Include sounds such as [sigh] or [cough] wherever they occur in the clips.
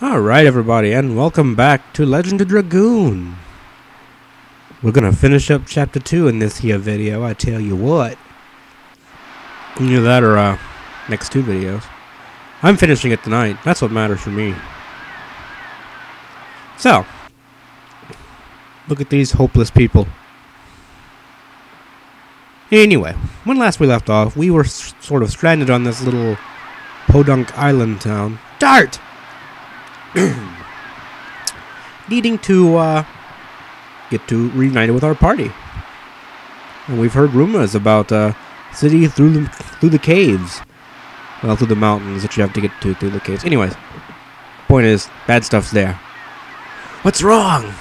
Alright, everybody, and welcome back to Legend of Dragoon. We're gonna finish up Chapter 2 in this here video, I tell you what. Either that or, uh, next two videos. I'm finishing it tonight, that's what matters for me. So, look at these hopeless people. Anyway, when last we left off, we were sort of stranded on this little podunk island town. Dart! [clears throat] needing to uh, get to reunited with our party. And we've heard rumors about uh, city through the through the caves, well, through the mountains that you have to get to through the caves. Anyways, point is, bad stuff's there. What's wrong?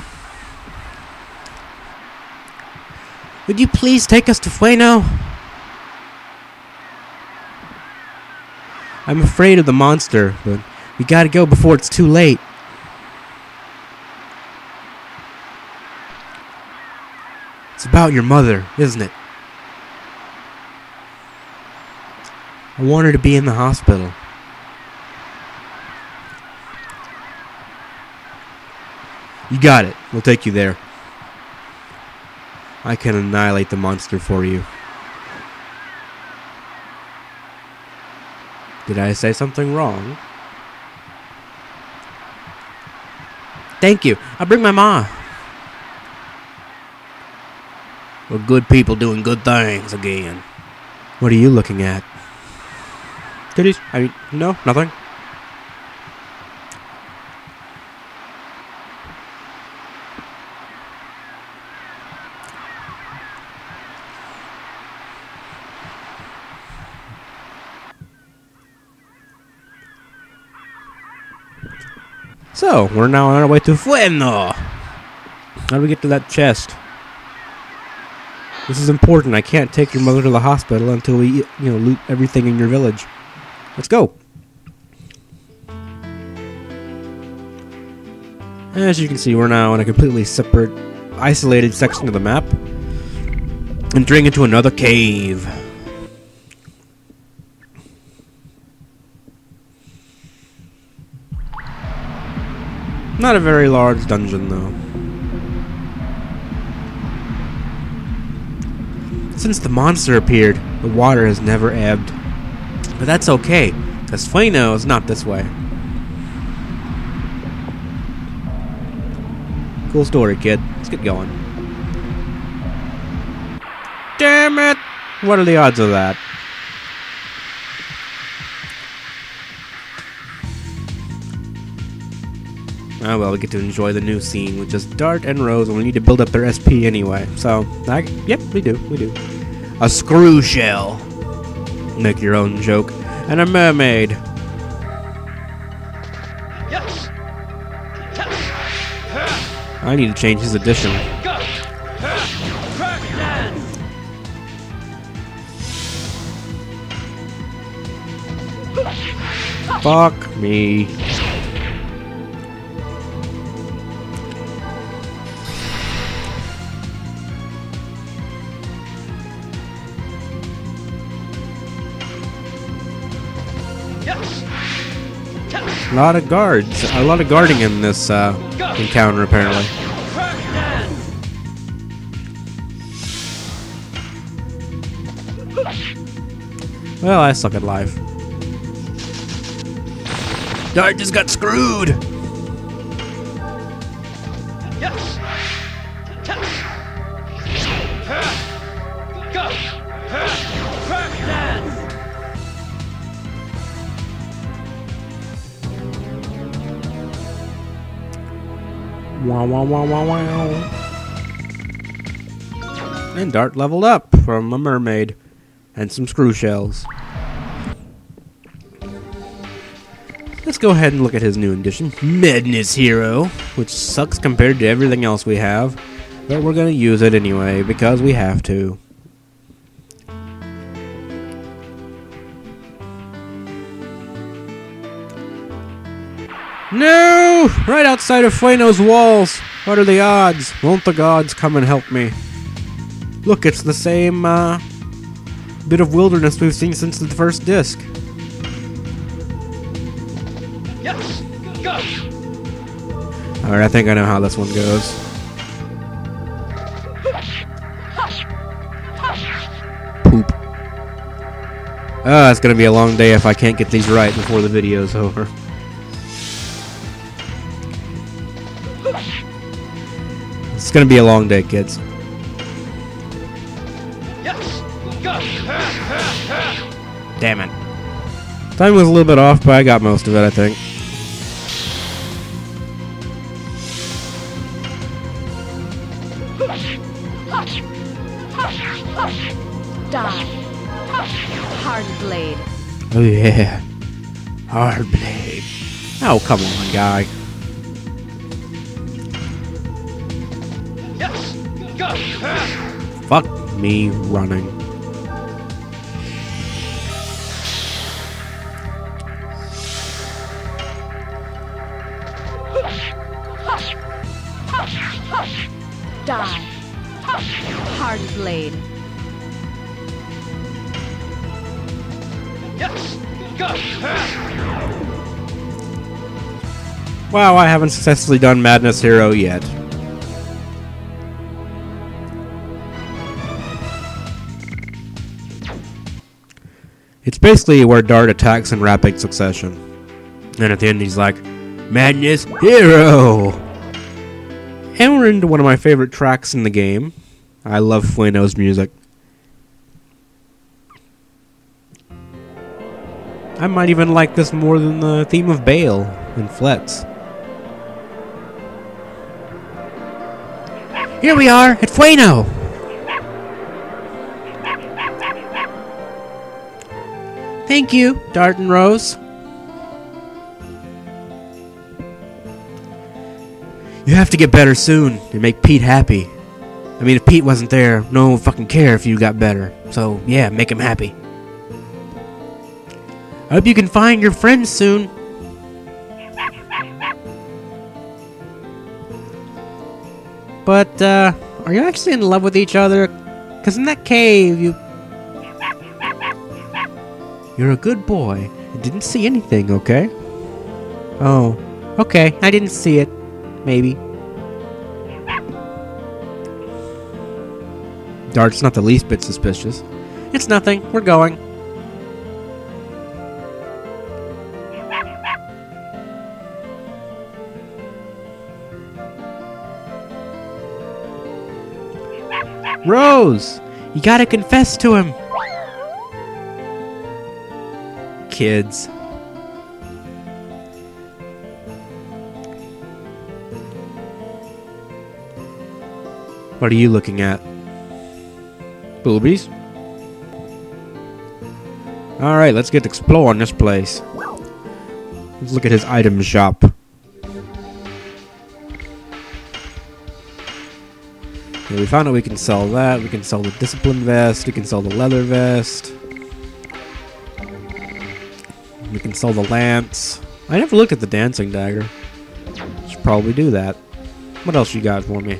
Would you please take us to Fueno? I'm afraid of the monster, but we gotta go before it's too late. It's about your mother, isn't it? I want her to be in the hospital. You got it. We'll take you there. I can annihilate the monster for you. Did I say something wrong? Thank you. I'll bring my ma. We're good people doing good things again. What are you looking at? Titties? I mean, no, nothing. So, we're now on our way to Fueno. How do we get to that chest? This is important. I can't take your mother to the hospital until we, you know, loot everything in your village. Let's go. As you can see, we're now in a completely separate, isolated section of the map. Entering into another cave. Not a very large dungeon, though. Since the monster appeared, the water has never ebbed. But that's okay, because Fueno is not this way. Cool story, kid. Let's get going. Damn it! What are the odds of that? Oh well, we get to enjoy the new scene with just Dart and Rose, and we need to build up their SP anyway. So, I, yep, we do, we do. A screw shell. Make your own joke. And a mermaid. Yes. I need to change his addition. Fuck me. Lot of guards. A lot of guarding in this uh, encounter, apparently. Well, I suck at life. Dart just got screwed! Wow, wow, wow. And Dart leveled up from a mermaid and some screw shells. Let's go ahead and look at his new addition, Madness Hero, which sucks compared to everything else we have, but we're gonna use it anyway because we have to. No! Right outside of Fueno's walls! What are the odds? Won't the gods come and help me? Look, it's the same, uh, bit of wilderness we've seen since the first disc. Yes. Go. Alright, I think I know how this one goes. Poop. Ah, it's gonna be a long day if I can't get these right before the video's over. It's gonna be a long day, kids. Yes. Damn it. Time was a little bit off, but I got most of it, I think. Die. Hard blade. Oh yeah. Hard blade. Oh, come on, guy. Fuck me running. Die. Hard blade. Yes. Go. Wow, I haven't successfully done Madness Hero yet. Basically where Dart attacks in rapid succession. And at the end, he's like, Madness Hero! And we're into one of my favorite tracks in the game. I love Fueno's music. I might even like this more than the theme of Bale and Fletz. Here we are at Fueno! Thank you, Dart and Rose. You have to get better soon and make Pete happy. I mean, if Pete wasn't there, no one would fucking care if you got better. So, yeah, make him happy. I hope you can find your friends soon. But, uh, are you actually in love with each other? Because in that cave, you. You're a good boy. I didn't see anything, okay? Oh, okay, I didn't see it. Maybe. Dart's not the least bit suspicious. It's nothing, we're going. Rose! You gotta confess to him! Kids. What are you looking at? Boobies? Alright, let's get exploring this place. Let's look at his item shop. We found out we can sell that. We can sell the discipline vest. We can sell the leather vest. We can sell the lance. I never looked at the dancing dagger. Should probably do that. What else you got for me?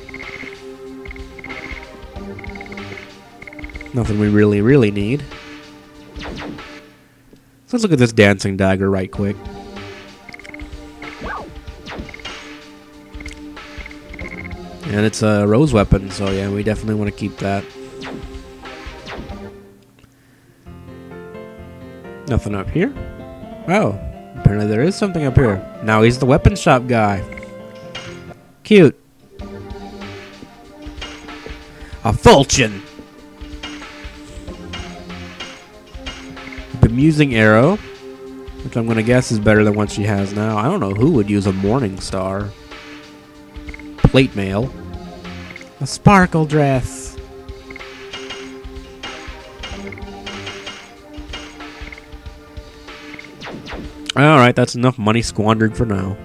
Nothing we really, really need. So let's look at this dancing dagger right quick. And it's a rose weapon, so yeah, we definitely want to keep that. Nothing up here? Oh, apparently there is something up here. Now he's the weapon shop guy. Cute. A falchion. Bemusing arrow, which I'm gonna guess is better than what she has now. I don't know who would use a morning star. Plate mail. A sparkle dress. That's enough money squandered for now.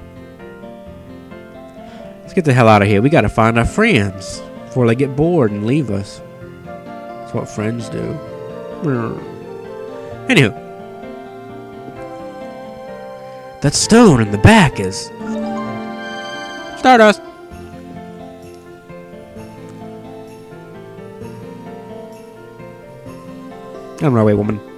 Let's get the hell out of here. We gotta find our friends before they get bored and leave us. That's what friends do. Anywho. That stone in the back is. Stardust! I'm way, woman.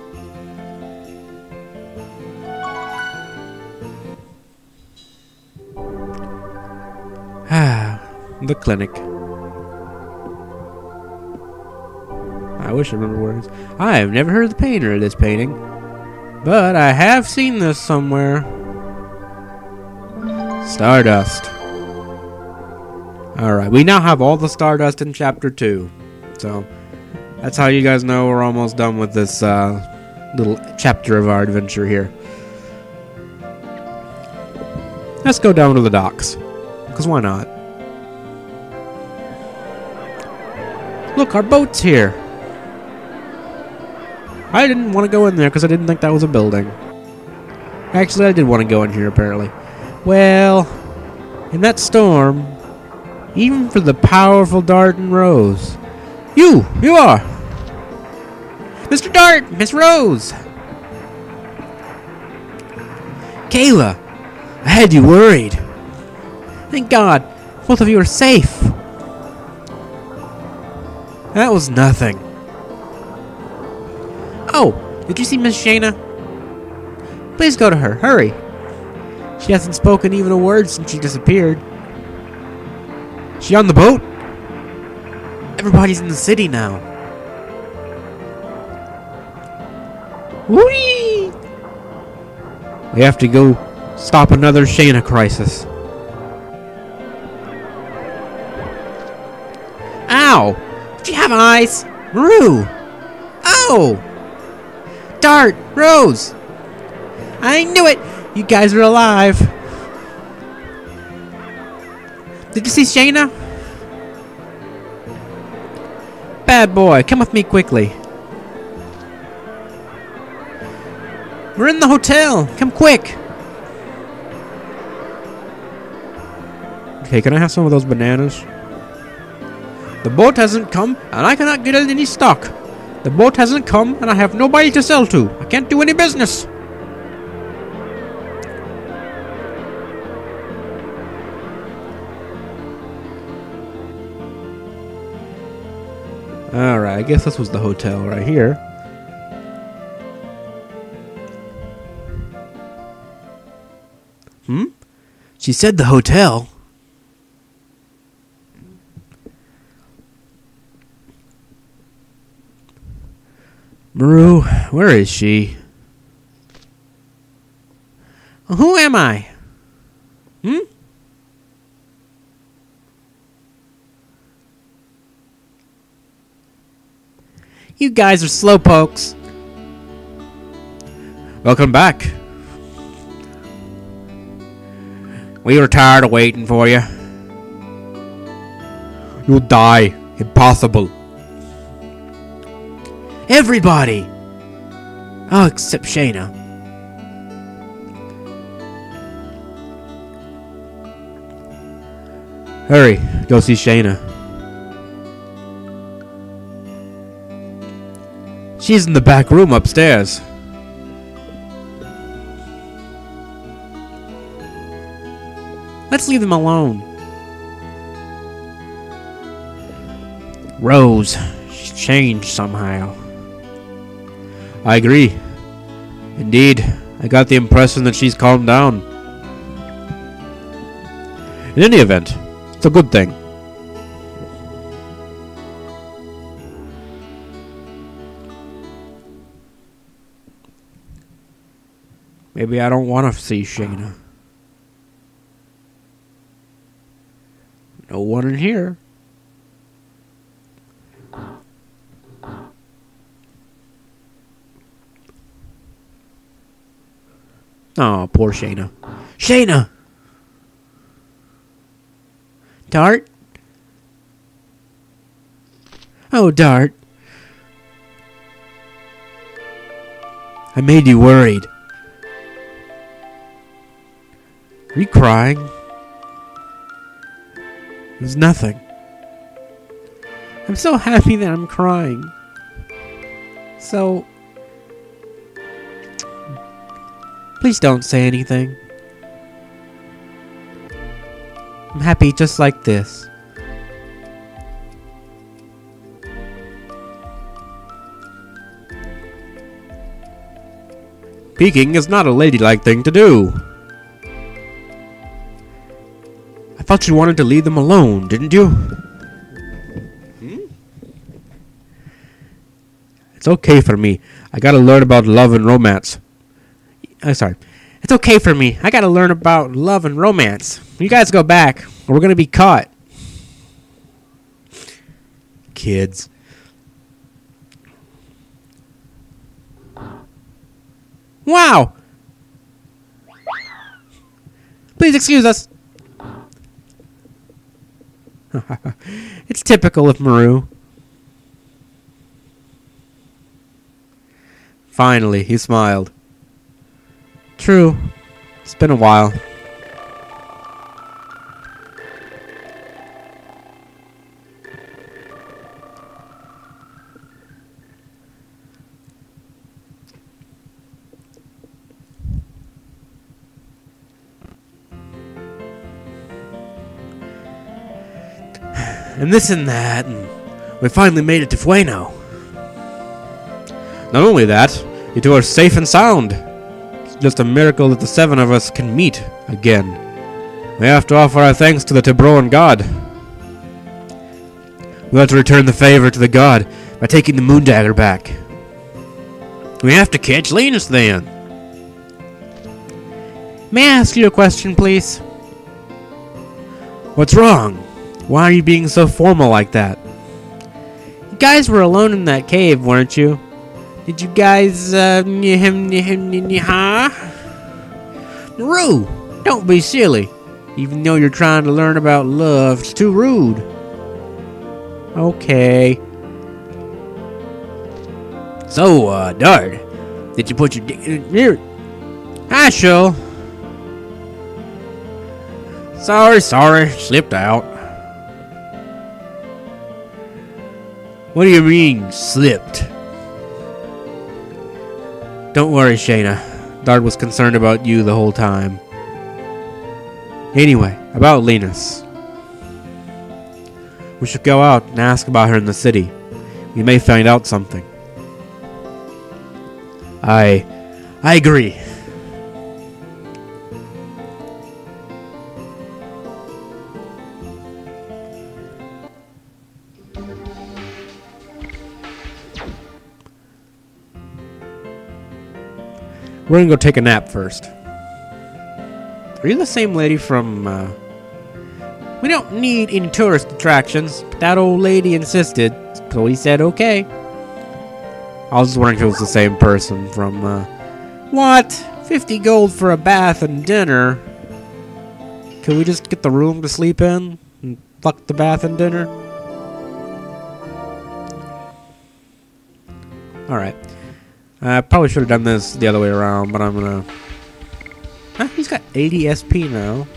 The clinic. I wish I remember is. I have never heard the painter of this painting, but I have seen this somewhere. Stardust. Alright, we now have all the Stardust in Chapter 2. So, that's how you guys know we're almost done with this uh, little chapter of our adventure here. Let's go down to the docks. Because why not? Look, our boat's here. I didn't want to go in there because I didn't think that was a building. Actually, I did want to go in here, apparently. Well, in that storm, even for the powerful Dart and Rose. You! You are! Mr. Dart! Miss Rose! Kayla! I had you worried. Thank God, both of you are safe. That was nothing. Oh, did you see Miss Shana? Please go to her. Hurry. She hasn't spoken even a word since she disappeared. She on the boat? Everybody's in the city now. Whee! We have to go stop another Shana crisis. Ow! Do you have eyes? Meru! Oh! Dart! Rose! I knew it! You guys are alive! Did you see Shana? Bad boy, come with me quickly. We're in the hotel! Come quick! Okay, can I have some of those bananas? The boat hasn't come, and I cannot get any stock. The boat hasn't come, and I have nobody to sell to. I can't do any business. Alright, I guess this was the hotel right here. Hmm? She said the hotel. Meru, where is she? Who am I? Hmm? You guys are slowpokes. Welcome back. We were tired of waiting for you. You'll die. Impossible. Everybody! Oh, except Shana. Hurry, go see Shana. She's in the back room upstairs. Let's leave them alone. Rose, she's changed somehow. I agree. Indeed, I got the impression that she's calmed down. In any event, it's a good thing. Maybe I don't want to see Shana. No one in here. Oh, poor Shana. Shana! Dart? Oh, Dart. I made you worried. Are you crying? There's nothing. I'm so happy that I'm crying. So. Please don't say anything. I'm happy just like this. Peeking is not a ladylike thing to do. I thought you wanted to leave them alone, didn't you? Hmm? It's okay for me. I gotta learn about love and romance. I'm sorry. It's okay for me. I gotta learn about love and romance. You guys go back, or we're gonna be caught. Kids. Wow! Please excuse us. [laughs] it's typical of Meru. Finally, he smiled. True. It's been a while. And this and that, and we finally made it to Fueno. Not only that, you two are safe and sound. Just a miracle that the seven of us can meet again. We have to offer our thanks to the Tiberoan god. We have to return the favor to the god by taking the moon dagger back. We have to catch Lenus then. May I ask you a question, please? What's wrong? Why are you being so formal like that? You guys were alone in that cave, weren't you? Did you guys, uh, huh? Rue, don't be silly. Even though you're trying to learn about love, it's too rude. Okay. So, uh, Dart, did you put your dick in here? Hi, Haschel. Sorry, sorry, slipped out. What do you mean, slipped? Don't worry, Shana. Dart was concerned about you the whole time. Anyway, about Lenus. We should go out and ask about her in the city. We may find out something. I. I agree. We're gonna go take a nap first. Are you the same lady from, uh... We don't need any tourist attractions, but that old lady insisted, so we said okay. I was just wondering if it was the same person from, uh... What? 50 gold for a bath and dinner? Can we just get the room to sleep in? And fuck the bath and dinner? Alright. I probably should have done this the other way around, but I'm gonna. Huh, he's got 80 SP now.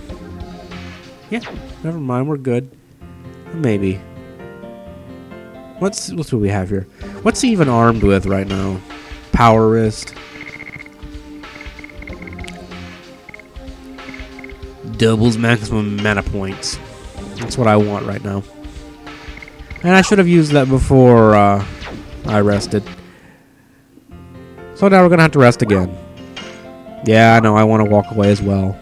Yeah, never mind, we're good. Maybe. What's what's what we have here? What's he even armed with right now? Power wrist. Doubles maximum mana points. That's what I want right now. And I should have used that before uh, I rested. So now we're gonna have to rest again. Yeah, I know, I want to walk away as well.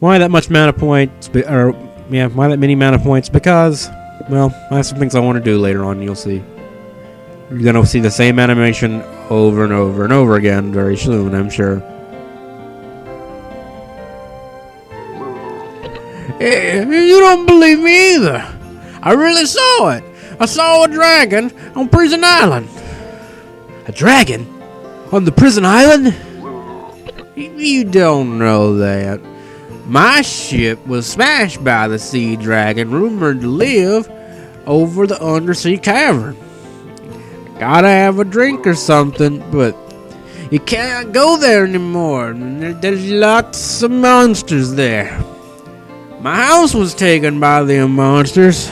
Why that much mana points? Or, yeah, why that many mana points? Because, well, I have some things I want to do later on, you'll see. You're gonna see the same animation over and over and over again very soon, I'm sure. Eh, You don't believe me either. I really saw it. I saw a dragon on Prison Island. A dragon? On the prison island? You don't know that. My ship was smashed by the sea dragon, rumored to live over the undersea cavern. Gotta have a drink or something, but you can't go there anymore. There's lots of monsters there. My house was taken by them monsters.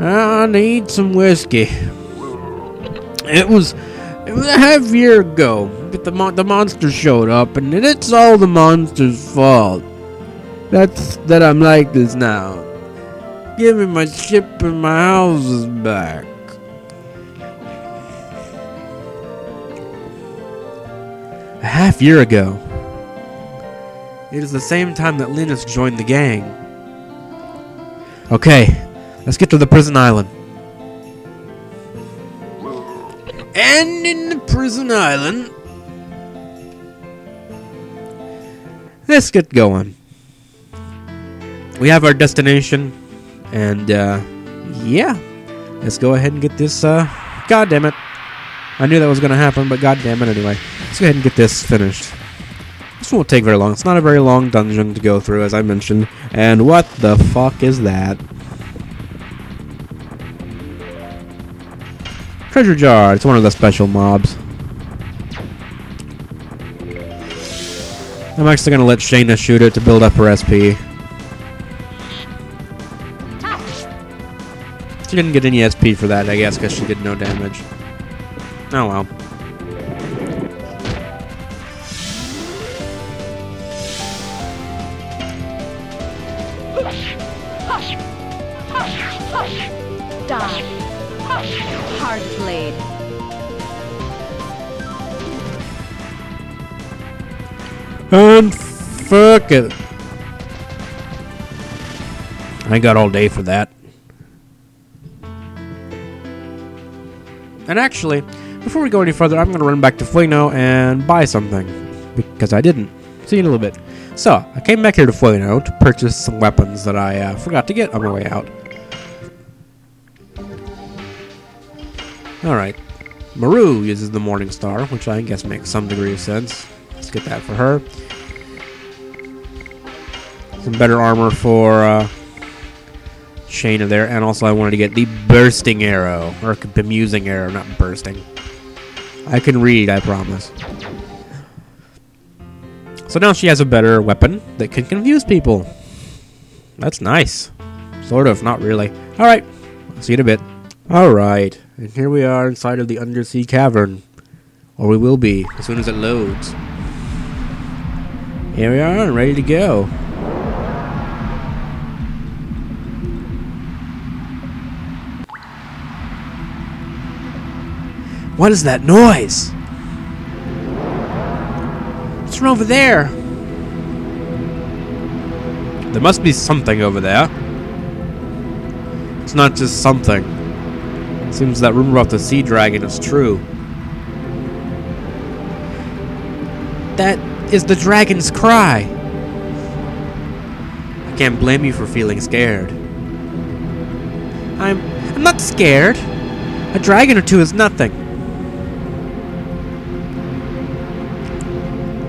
I need some whiskey. It was it was a half year ago. But the the monster showed up, and it's all the monster's fault. That's that I'm like this now. Give me my ship and my houses back. A half year ago. It is the same time that Lenus joined the gang. Okay, let's get to the prison island. And in the prison island, let's get going. We have our destination, and uh, yeah, let's go ahead and get this. Uh, God damn it! I knew that was gonna happen, but god damn it anyway. Let's go ahead and get this finished. This won't take very long. It's not a very long dungeon to go through, as I mentioned. And what the fuck is that? Treasure jar. It's one of the special mobs. I'm actually gonna let Shana shoot it to build up her SP. She didn't get any SP for that, I guess, because she did no damage. Oh well. And fuck it. I got all day for that. And actually, before we go any further, I'm going to run back to Fueno and buy something. Because I didn't. See you in a little bit. So, I came back here to Fueno to purchase some weapons that I uh, forgot to get on my way out. Alright. Meru uses the Morning Star, which I guess makes some degree of sense. Get that for her. Some better armor for uh, Shana there, and also I wanted to get the Bursting Arrow, or Bemusing Arrow, not Bursting. I can read, I promise. So now she has a better weapon that can confuse people. That's nice. Sort of, not really. Alright, see you in a bit. Alright, and here we are inside of the undersea cavern. Or we will be, as soon as it loads. Here we are, ready to go. What is that noise? What's from over there? There must be something over there. It's not just something. Seems that rumor about the sea dragon is true. That is the dragon's cry. I can't blame you for feeling scared. I'm I'm not scared. A dragon or two is nothing.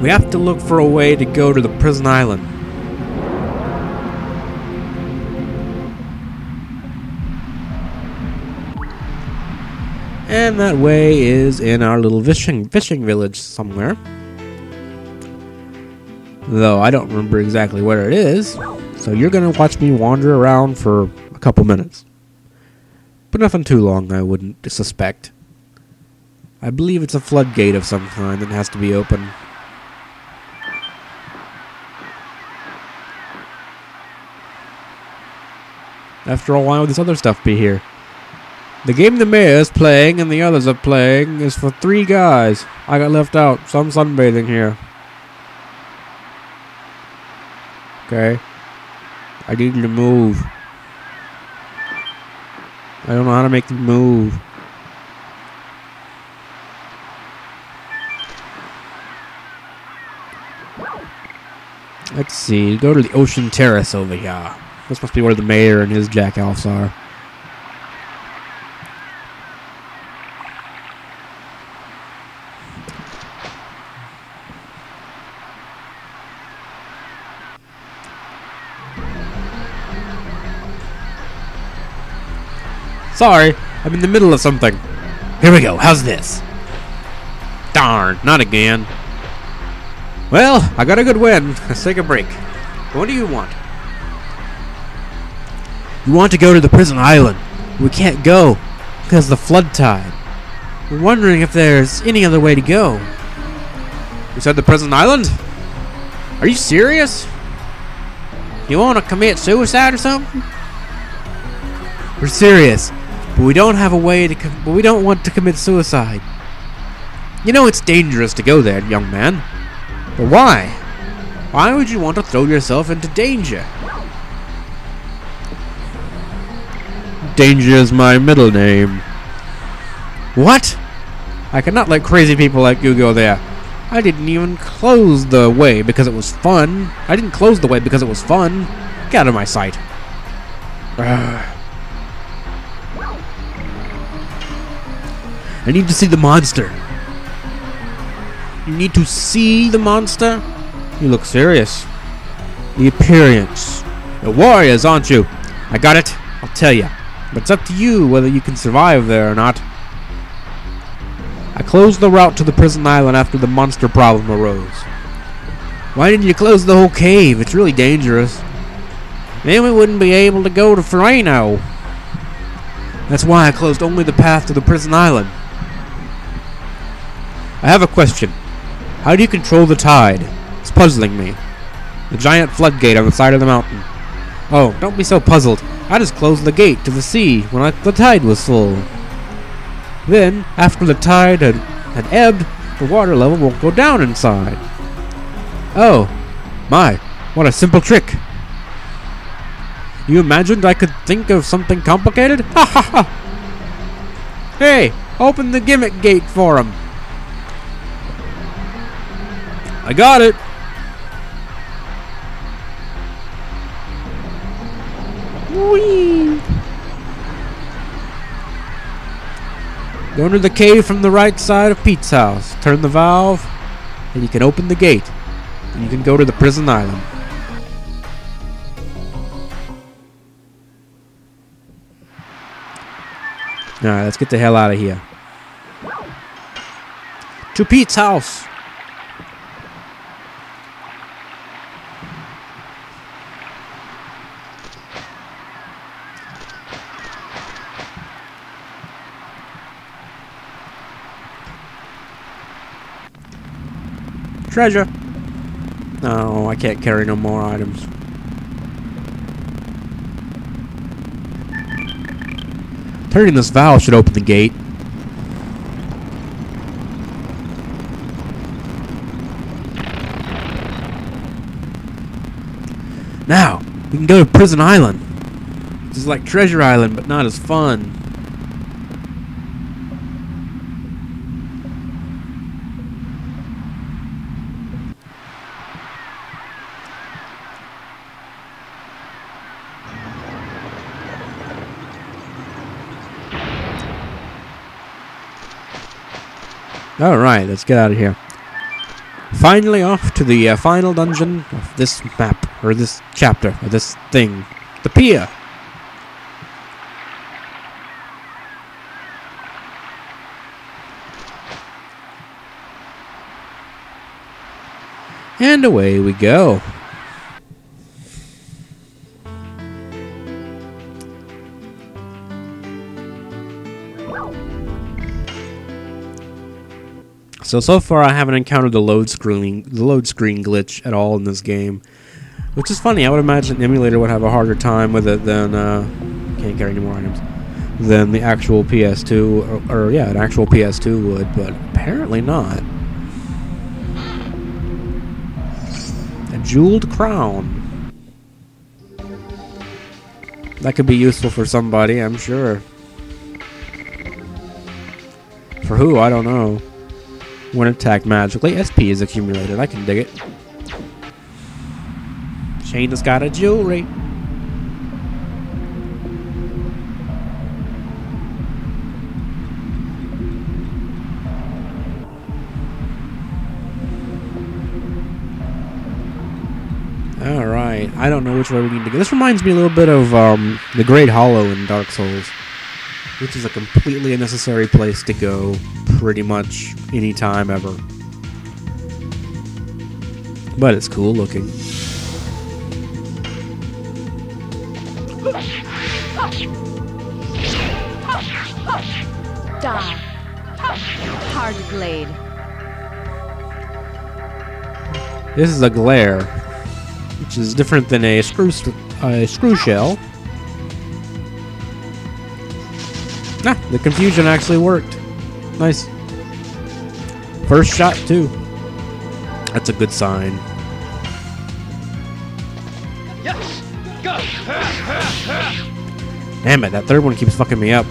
We have to look for a way to go to the prison island. And that way is in our little fishing fishing village somewhere. Though I don't remember exactly where it is, so you're gonna watch me wander around for a couple minutes. But nothing too long, I wouldn't suspect. I believe it's a floodgate of some kind that has to be open. After all, why would this other stuff be here? The game the mayor is playing and the others are playing is for three guys. I got left out, so I'm sunbathing here. Okay. I need to move. I don't know how to make the move. Let's see. Go to the ocean terrace over here. This must be where the mayor and his jackals are. Sorry, I'm in the middle of something. Here we go. How's this? Darn, not again. Well, I got a good win. Let's take a break. What do you want? You want to go to the prison island. We can't go because the flood tide. We're wondering if there's any other way to go. You said the prison island? Are you serious? You want to commit suicide or something? We're serious, but we don't have a way to. Com- but we don't want to commit suicide. You know it's dangerous to go there, young man. But why? Why would you want to throw yourself into danger? Danger is my middle name. What? I cannot let crazy people like you go there. I didn't even close the way because it was fun. I didn't close the way because it was fun. Get out of my sight. [sighs] Ugh. I need to see the monster. You need to see the monster? You look serious. The appearance. The warriors, aren't you? I got it. I'll tell you. But it's up to you whether you can survive there or not. I closed the route to the prison island after the monster problem arose. Why didn't you close the whole cave? It's really dangerous. Then we wouldn't be able to go to Ferrano. That's why I closed only the path to the prison island. I have a question. How do you control the tide? It's puzzling me. The giant floodgate on the side of the mountain. Oh, don't be so puzzled. I just closed the gate to the sea when I, the tide was full. Then, after the tide had, had ebbed, the water level won't go down inside. Oh, my, what a simple trick. You imagined I could think of something complicated? Ha ha ha! Hey, open the gimmick gate for him. I got it. Whee! Go into the cave from the right side of Pete's house. Turn the valve, and you can open the gate. And you can go to the prison island. Alright, let's get the hell out of here. To Pete's house! Treasure! No, I can't carry no more items. Turning this valve should open the gate. Now, we can go to Prison Island. This is like Treasure Island, but not as fun. All right, let's get out of here. Finally, off to the uh, final dungeon of this map, or this chapter, or this thing. The pier. And away we go. So so far I haven't encountered the load screen the load screen glitch at all in this game, which is funny. I would imagine an emulator would have a harder time with it than uh, can't carry any more items than the actual PS2 or, or yeah, an actual PS2 would, but apparently not. A jeweled crown. That could be useful for somebody, I'm sure. For who, I don't know. When attacked magically, SP is accumulated. I can dig it. Shana's got a jewelry. Alright, I don't know which way we need to go. This reminds me a little bit of um, the Great Hollow in Dark Souls, which is a completely unnecessary place to go pretty much any time ever. But it's cool looking. Die. Hard blade. This is a glare, which is different than a screw a screw shell. Ah, the confusion actually worked. Nice. First shot, too. That's a good sign. Yes. Go. Damn it, that third one keeps fucking me up.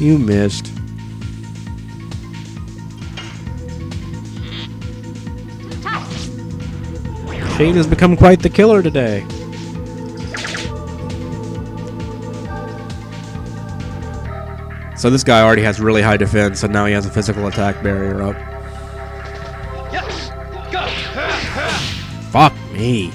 You missed. Shane has become quite the killer today. So this guy already has really high defense, and now he has a physical attack barrier up. Yes. Go. Fuck me.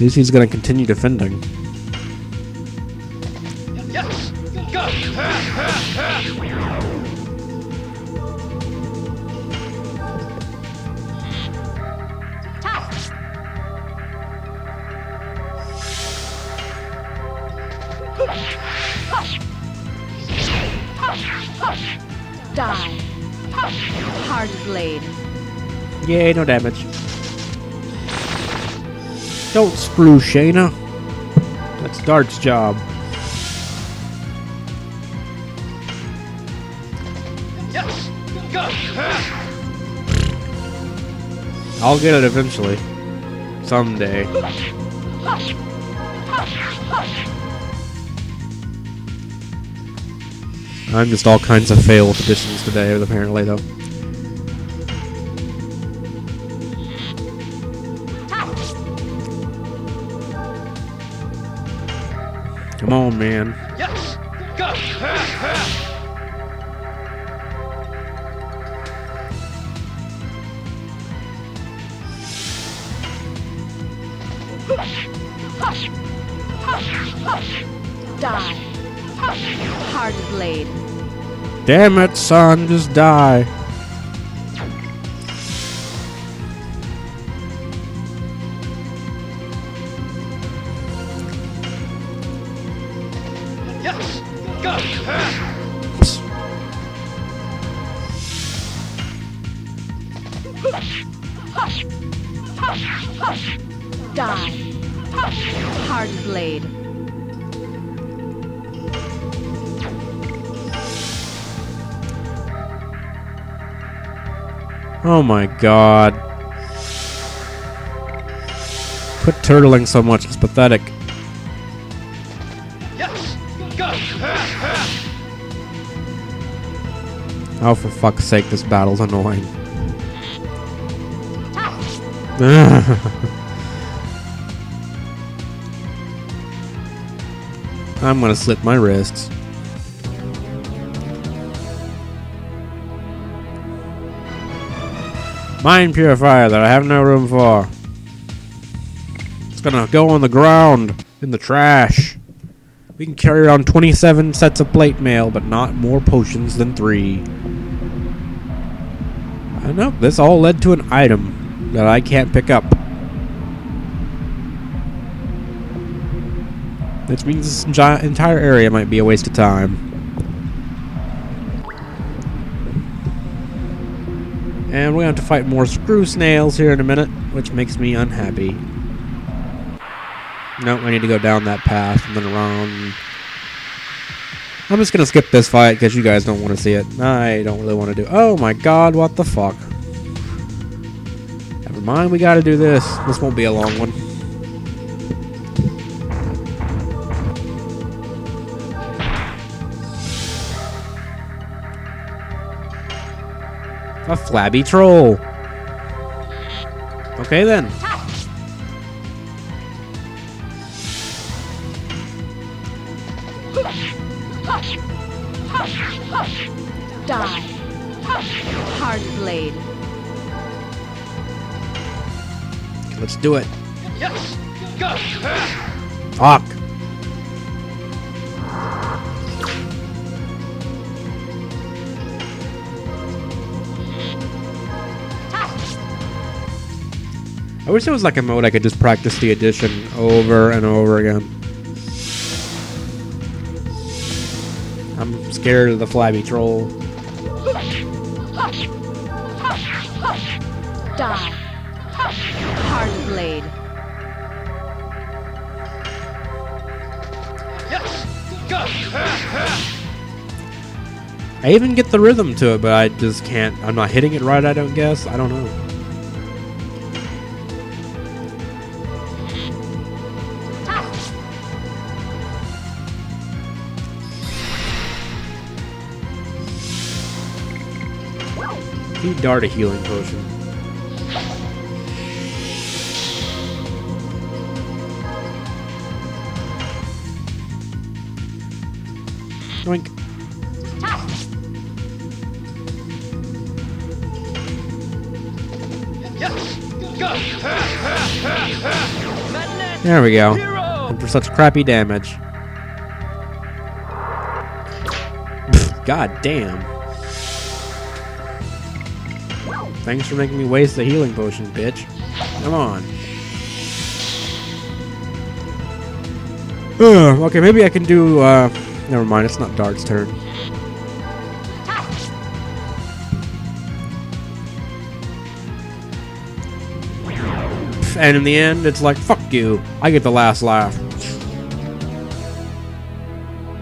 This he's gonna continue defending. Yes. Go. Die. Hard blade. Yay, no damage. Don't screw Shana. That's Dart's job. I'll get it eventually. Someday. I'm just all kinds of failed additions today, apparently, though. Damn it, son, just die. My god. Quit turtling so much, it's pathetic. Yes. Go. Oh, for fuck's sake, this battle's annoying. [laughs] I'm gonna slip my wrists. Mind purifier that I have no room for. It's gonna go on the ground in the trash. We can carry around 27 sets of plate mail, but not more potions than three. I know, this all led to an item that I can't pick up. Which means this entire area might be a waste of time. And we're going to have to fight more screw snails here in a minute, which makes me unhappy. Nope, I need to go down that path and then around. I'm just gonna skip this fight because you guys don't want to see it. I don't really want to do. Oh my god, what the fuck? Never mind, we gotta do this. This won't be a long one. A flabby troll. Okay then. Die. Hard blade. Let's do it. Yes. Go. Fuck. Wish there was like a mode I could just practice the addition over and over again. I'm scared of the flabby troll. Die. Hard blade. Yes! Go! I even get the rhythm to it, but I just can't. I'm not hitting it right, I don't guess. I don't know. Dart a healing potion. Doink. There we go. And for such crappy damage. God damn. Thanks for making me waste the healing potion, bitch. Come on. Ugh, okay, maybe I can do, uh... Never mind, it's not Dart's turn. And in the end, it's like, fuck you. I get the last laugh.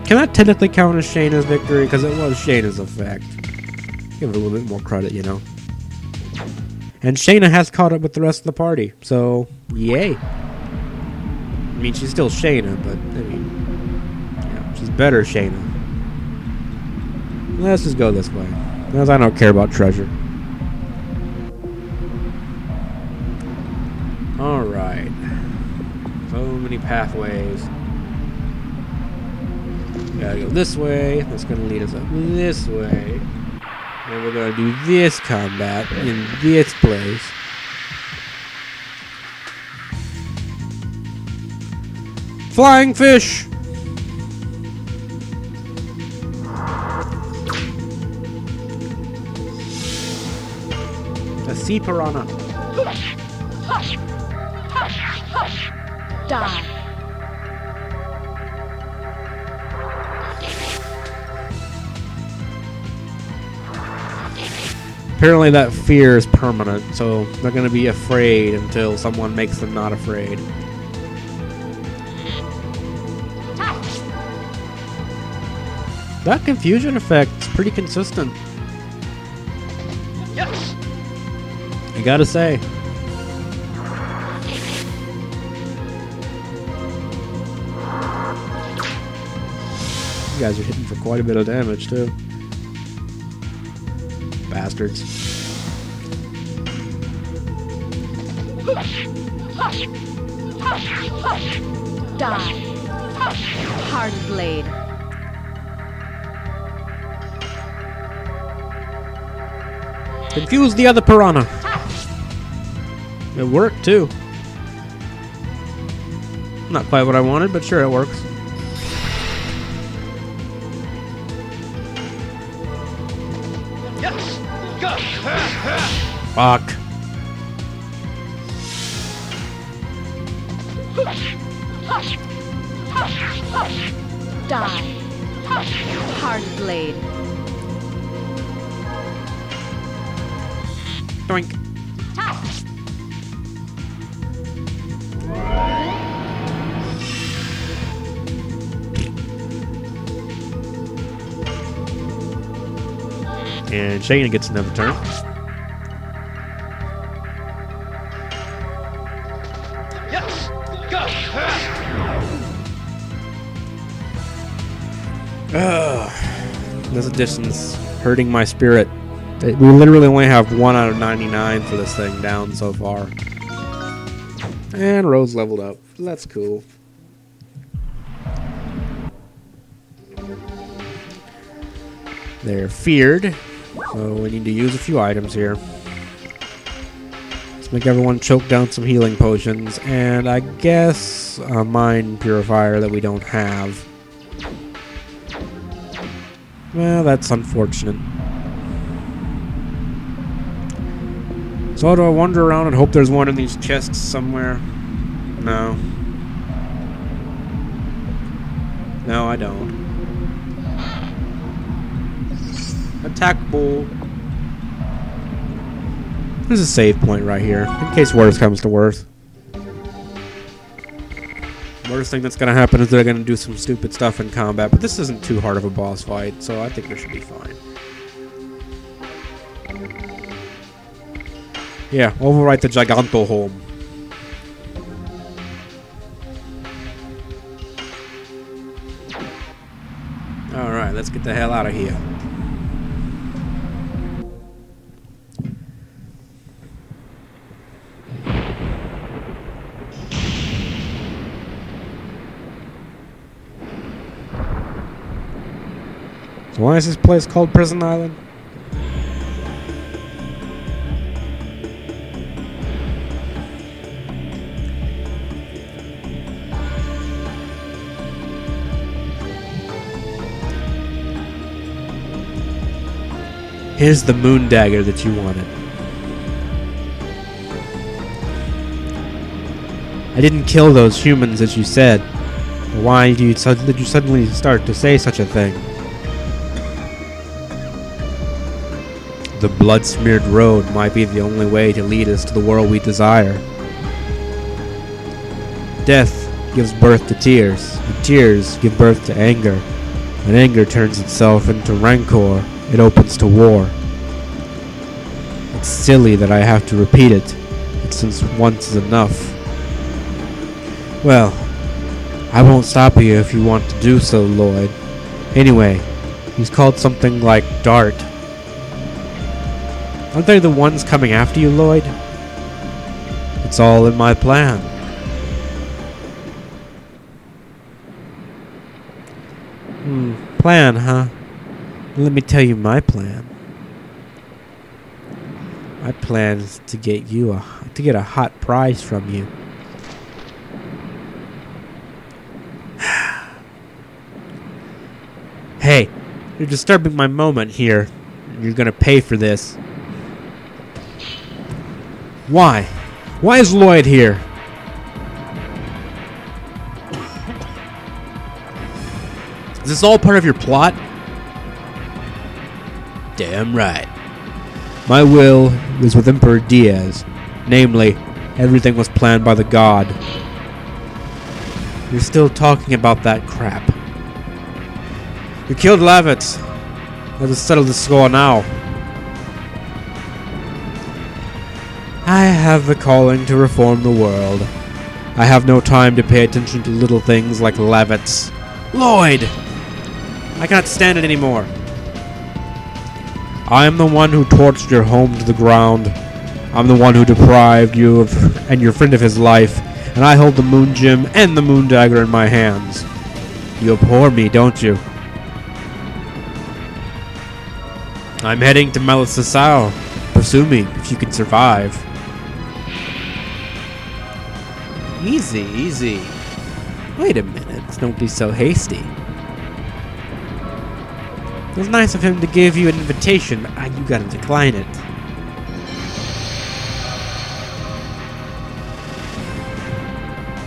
Can that technically count as Shana's victory? Because it was Shana's effect. Give it a little bit more credit, you know. And Shana has caught up with the rest of the party, so yay. I mean, she's still Shana, but I mean, yeah, she's better Shana. Let's just go this way, because I don't care about treasure. All right. So many pathways. Gotta go this way. That's gonna lead us up this way. And we're gonna do this combat in this place. Flying fish! A sea piranha. Hush! Hush! Hush! Hush! Die. Apparently that fear is permanent, so they're gonna be afraid until someone makes them not afraid. That confusion effect is pretty consistent, Yes! I gotta say. You guys are hitting for quite a bit of damage too. Bastards. Die. Hard blade. Confuse the other piranha. It worked too. Not quite what I wanted, but sure it works. Fuck. Die. Hard blade. Doink. And Shana gets another turn. Addition's hurting my spirit. We literally only have one out of 99 for this thing down so far. And Rose leveled up. That's cool. They're feared. So we need to use a few items here. Let's make everyone choke down some healing potions. And I guess a mind purifier that we don't have. Well, that's unfortunate. So do I wander around and hope there's one in these chests somewhere? No. No, I don't. Attack Ball. There's a save point right here, in case worse comes to worse. Worst thing that's gonna happen is they're gonna do some stupid stuff in combat, but this isn't too hard of a boss fight, so I think we should be fine. Yeah, overwrite the Giganto home. Alright, let's get the hell out of here. So why is this place called Prison Island? Here's the moon dagger that you wanted. I didn't kill those humans as you said. Why do you, did you suddenly start to say such a thing? The blood smeared road might be the only way to lead us to the world we desire. Death gives birth to tears, and tears give birth to anger, and anger turns itself into rancor. It opens to war. It's silly that I have to repeat it, but since once is enough. Well, I won't stop you if you want to do so, Lloyd. Anyway, he's called something like Dart. Aren't they the ones coming after you, Lloyd? It's all in my plan. Hmm, plan, huh? Let me tell you my plan. My plan is to get you a to get a hot prize from you. [sighs] hey, you're disturbing my moment here. You're gonna pay for this. Why? Why is Lloyd here? Is this all part of your plot? Damn right. My will is with Emperor Diaz. Namely, everything was planned by the god. You're still talking about that crap. You killed Lavitz. Let us settle the score now. I have the calling to reform the world. I have no time to pay attention to little things like Lavitz. Lloyd! I cannot stand it anymore. I am the one who torched your home to the ground. I'm the one who deprived you of and your friend of his life, and I hold the moon gem and the moon dagger in my hands. You abhor me, don't you? I'm heading to Mille Seseau. Pursue me if you can survive. Easy, easy. Wait a minute, don't be so hasty. It was nice of him to give you an invitation, but you gotta decline it.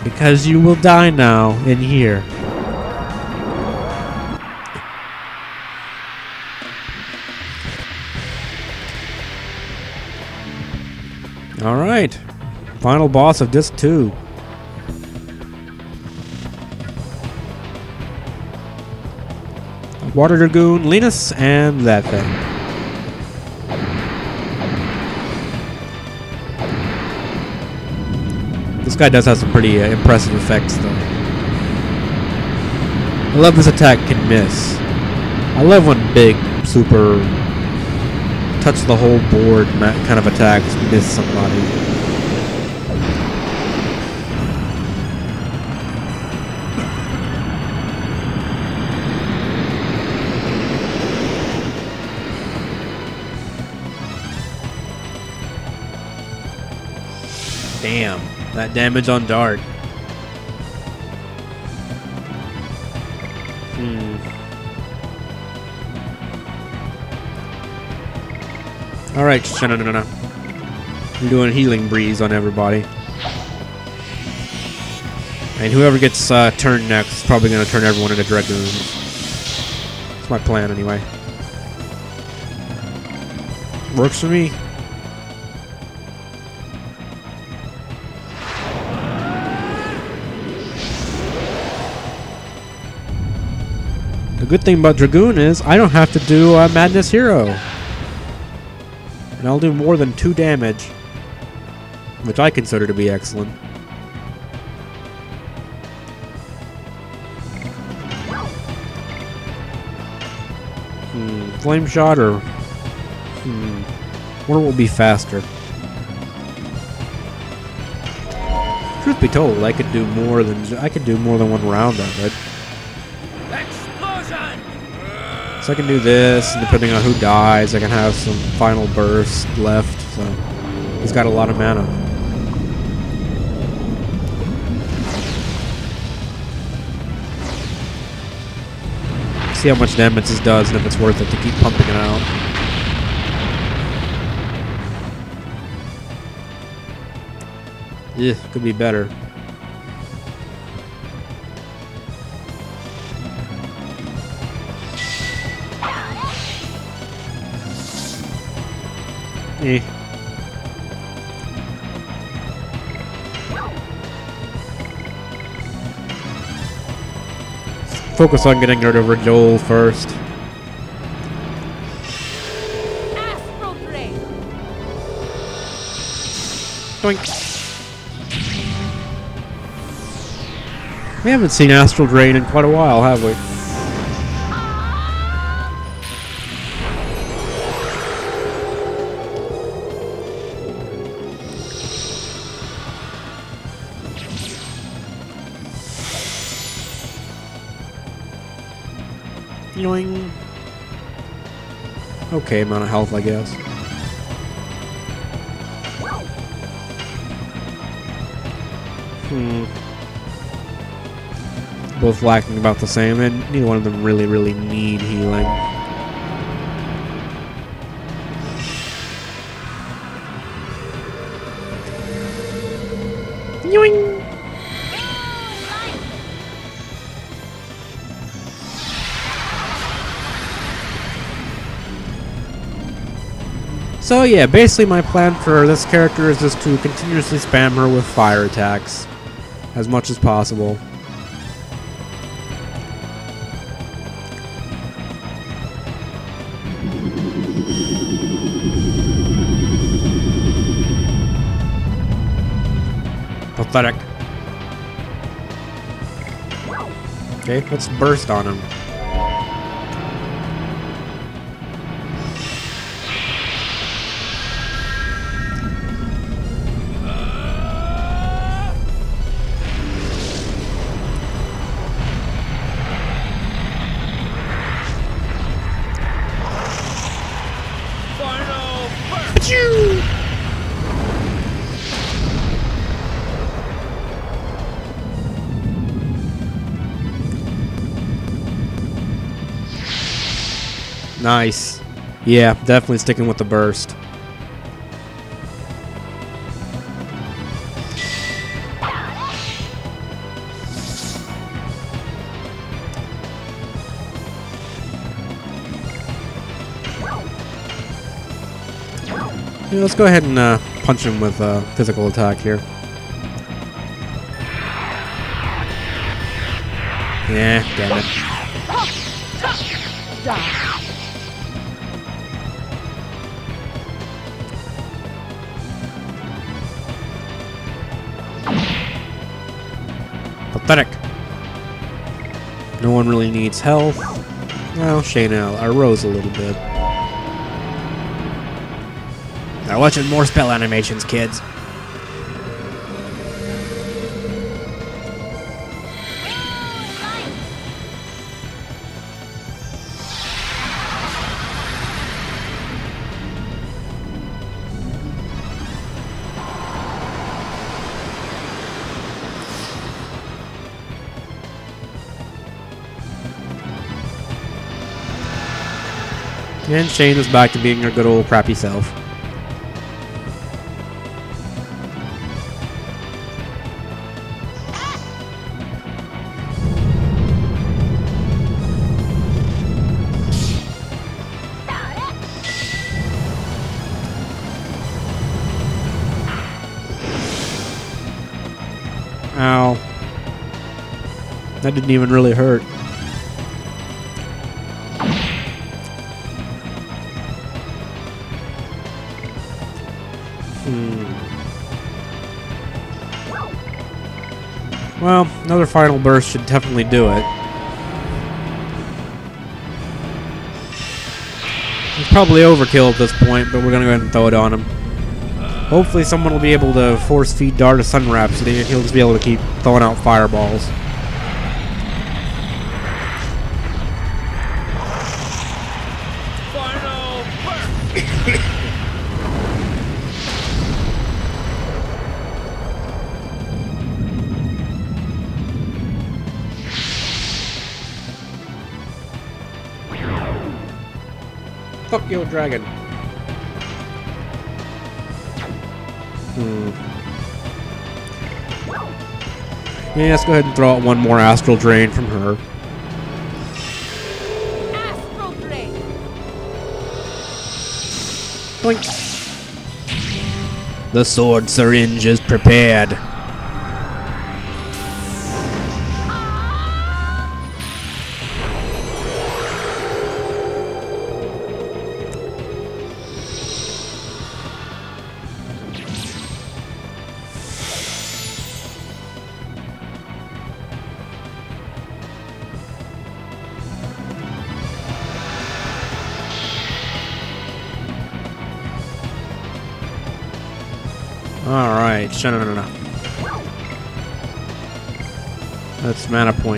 Because you will die now in here. Alright. Final boss of disc 2. Water Dragoon, Lenus, and that thing. This guy does have some pretty uh, impressive effects, though. I love this attack can miss. I love when big, super, touch the whole board kind of attacks miss somebody. Damn, that damage on Dart. Hmm. Alright, no, no, no, no. I'm doing healing breeze on everybody. And whoever gets uh, turned next is probably going to turn everyone into dragoons. That's my plan anyway. Works for me. Good thing about Dragoon is I don't have to do uh, Madness Hero. And I'll do more than 2 damage. Which I consider to be excellent. Hmm, flame shot or... Hmm, what will be faster? Truth be told, I could do more than I could do more than one round of it. I can do this, and depending on who dies, I can have some final burst left. So he's got a lot of mana. See how much damage this does, and if it's worth it to keep pumping it out. Yeah, could be better. Eh. Focus on getting rid of Joel first. Doink. We haven't seen Astral Drain in quite a while, have we? Yoing. Okay amount of health, I guess. Hmm. Both lacking about the same, and neither one of them really, really need healing. Yoing. So yeah, basically my plan for this character is just to continuously spam her with fire attacks as much as possible. Pathetic. Okay, let's burst on him. Nice. Yeah, definitely sticking with the burst. Yeah, let's go ahead and uh, punch him with a physical attack here. Yeah, damn it. Needs health. Well, Shana, I rose a little bit. Now watching more spell animations, kids. And Shane is back to being your good old crappy self. Ow. That didn't even really hurt. Another final burst should definitely do it. It's probably overkill at this point, but we're gonna go ahead and throw it on him. Hopefully someone will be able to force feed Dart a Sun Rhapsody and he'll just be able to keep throwing out fireballs. Fuck dragon. Hmm. Yeah, let's go ahead and throw out one more Astral Drain from her. Astral Drain. Boink. The sword syringe is prepared.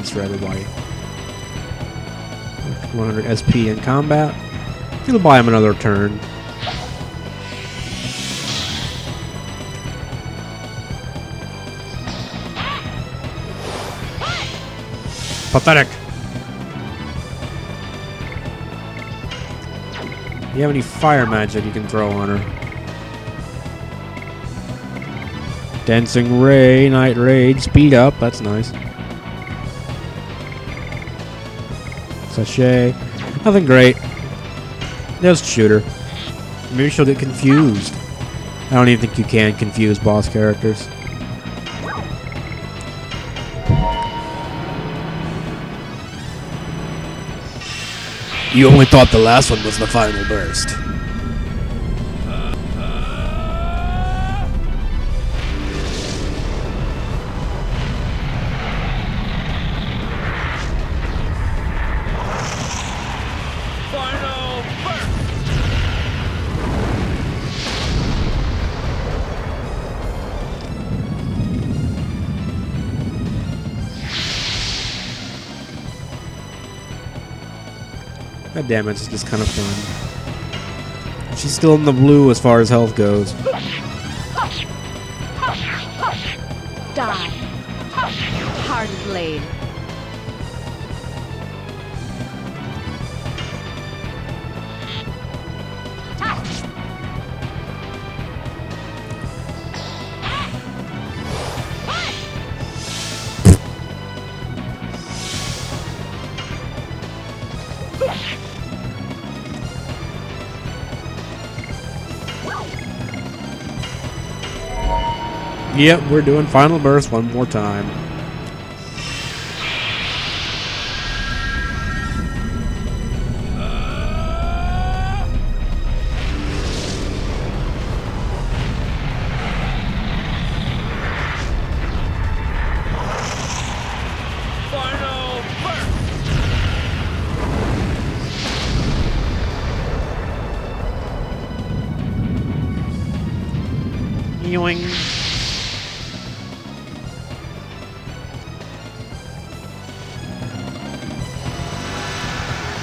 For everybody. 100 SP in combat. It'll buy him another turn. Pathetic. You have any fire magic you can throw on her? Dancing Ray, Night Raid, speed up, that's nice. Sachet, nothing great. Just shoot her. Maybe she'll get confused. I don't even think you can confuse boss characters. You only thought the last one was the final burst. Damn it, just kind of fun. She's still in the blue as far as health goes. Yep, we're doing final burst one more time.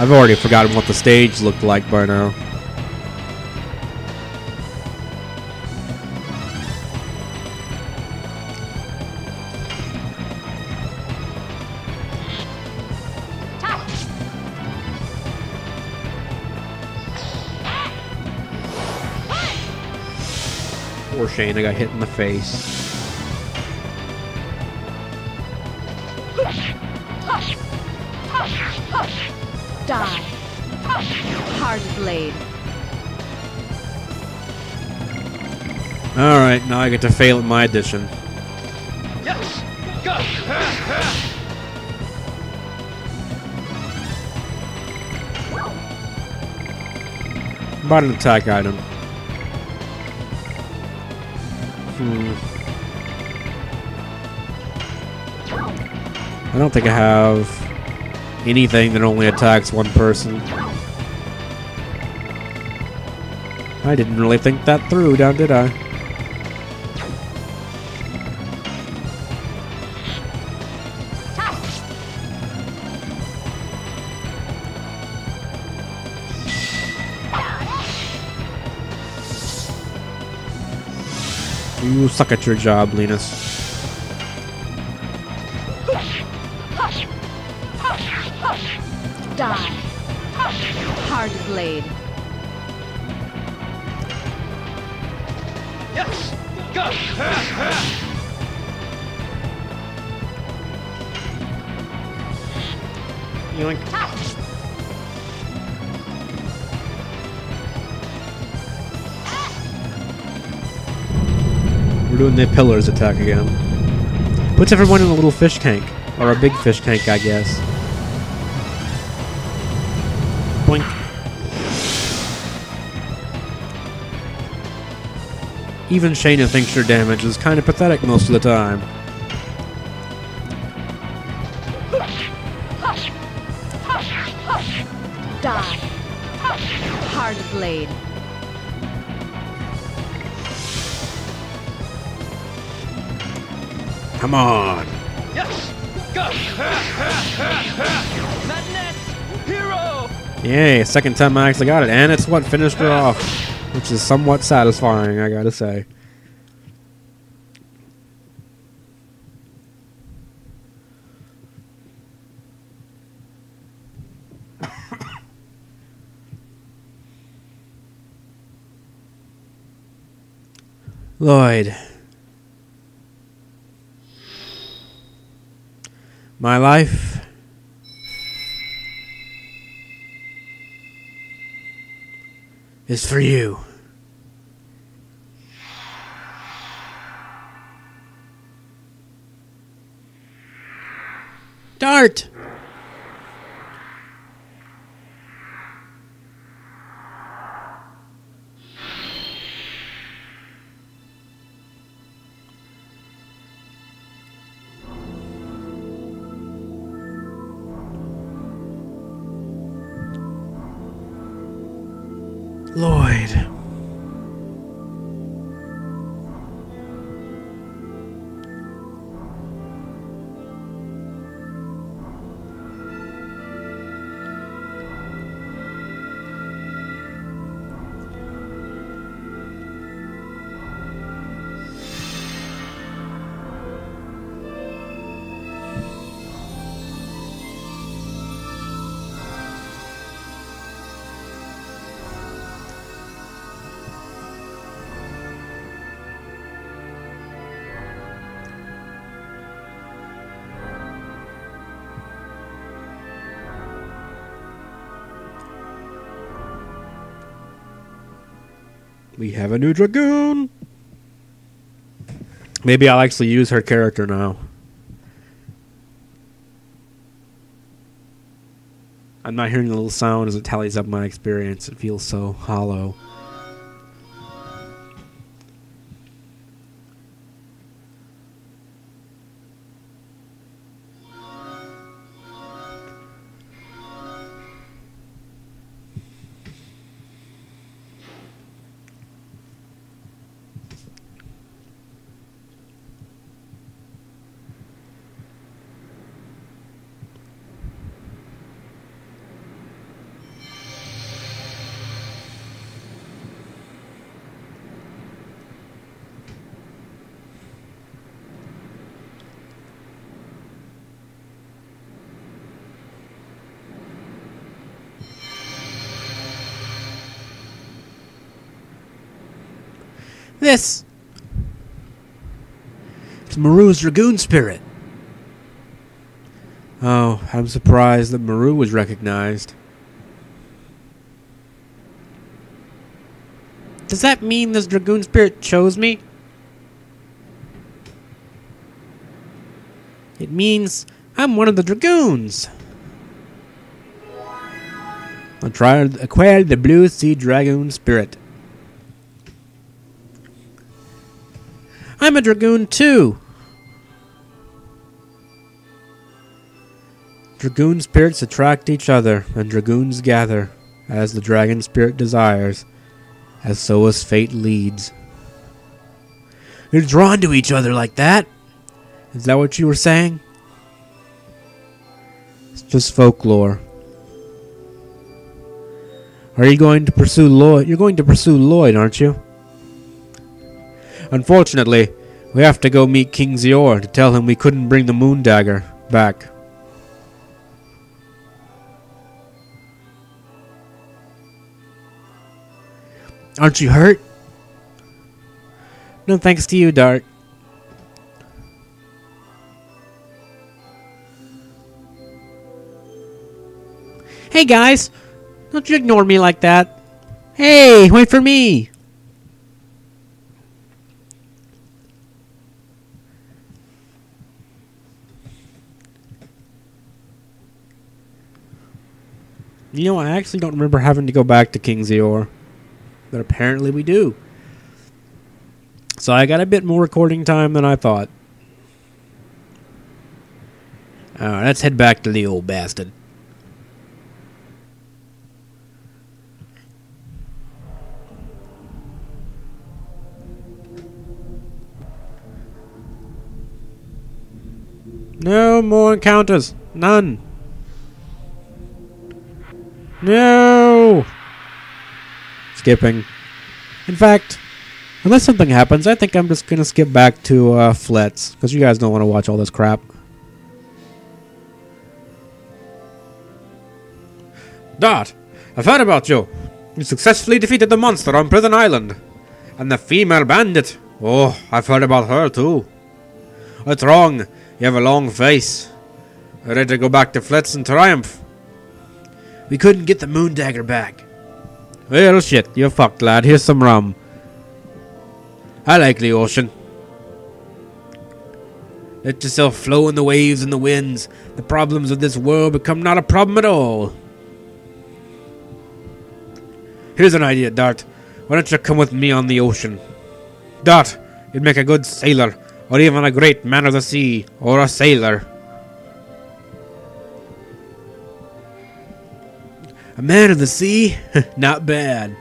I've already forgotten what the stage looked like by now. Poor Shane, I got hit in the face. I get to fail at my addition. Yes. Go. About an attack item. Hmm. I don't think I have anything that only attacks one person. I didn't really think that through, down did I? Suck at your job, Lenus. The pillars attack again. Puts everyone in a little fish tank. Or a big fish tank, I guess. Boink. Even Shana thinks your damage is kind of pathetic most of the time. Come on. Yes! Yay, second time I actually got it. And it's what finished her off. Which is somewhat satisfying, I gotta say. [coughs] Lloyd. My life is for you. Dart! Lloyd. We have a new Dragoon! Maybe I'll actually use her character now. I'm not hearing the little sound as it tallies up my experience. It feels so hollow. Dragoon Spirit. Oh, I'm surprised that Meru was recognized. Does that mean this Dragoon Spirit chose me? It means I'm one of the Dragoons. Acquired, acquired the Blue Sea Dragoon Spirit. I'm a Dragoon too! Dragoon spirits attract each other, and dragoons gather, as the dragon spirit desires, as so as fate leads. You're drawn to each other like that? Is that what you were saying? It's just folklore. Are you going to pursue Lloyd? You're going to pursue Lloyd, aren't you? Unfortunately, we have to go meet King Zior to tell him we couldn't bring the moon dagger back. Aren't you hurt? No thanks to you, Dart. Hey guys! Don't you ignore me like that. Hey, wait for me! You know, I actually don't remember having to go back to King Zior. But apparently we do. So I got a bit more recording time than I thought. Alright, let's head back to the old bastard. No more encounters. None. No! Skipping. In fact, unless something happens, I think I'm just gonna skip back to uh, Fletz, because you guys don't want to watch all this crap. Dart, I've heard about you. You successfully defeated the monster on Prison Island. And the female bandit. Oh, I've heard about her too. What's wrong? You have a long face. Ready to go back to Fletz in triumph? We couldn't get the moon dagger back. Well, shit, you're fucked, lad. Here's some rum. I like the ocean. Let yourself flow in the waves and the winds. The problems of this world become not a problem at all. Here's an idea, Dart. Why don't you come with me on the ocean? Dart, you'd make a good sailor, or even a great man of the sea, or a sailor. A man of the sea? [laughs] Not bad.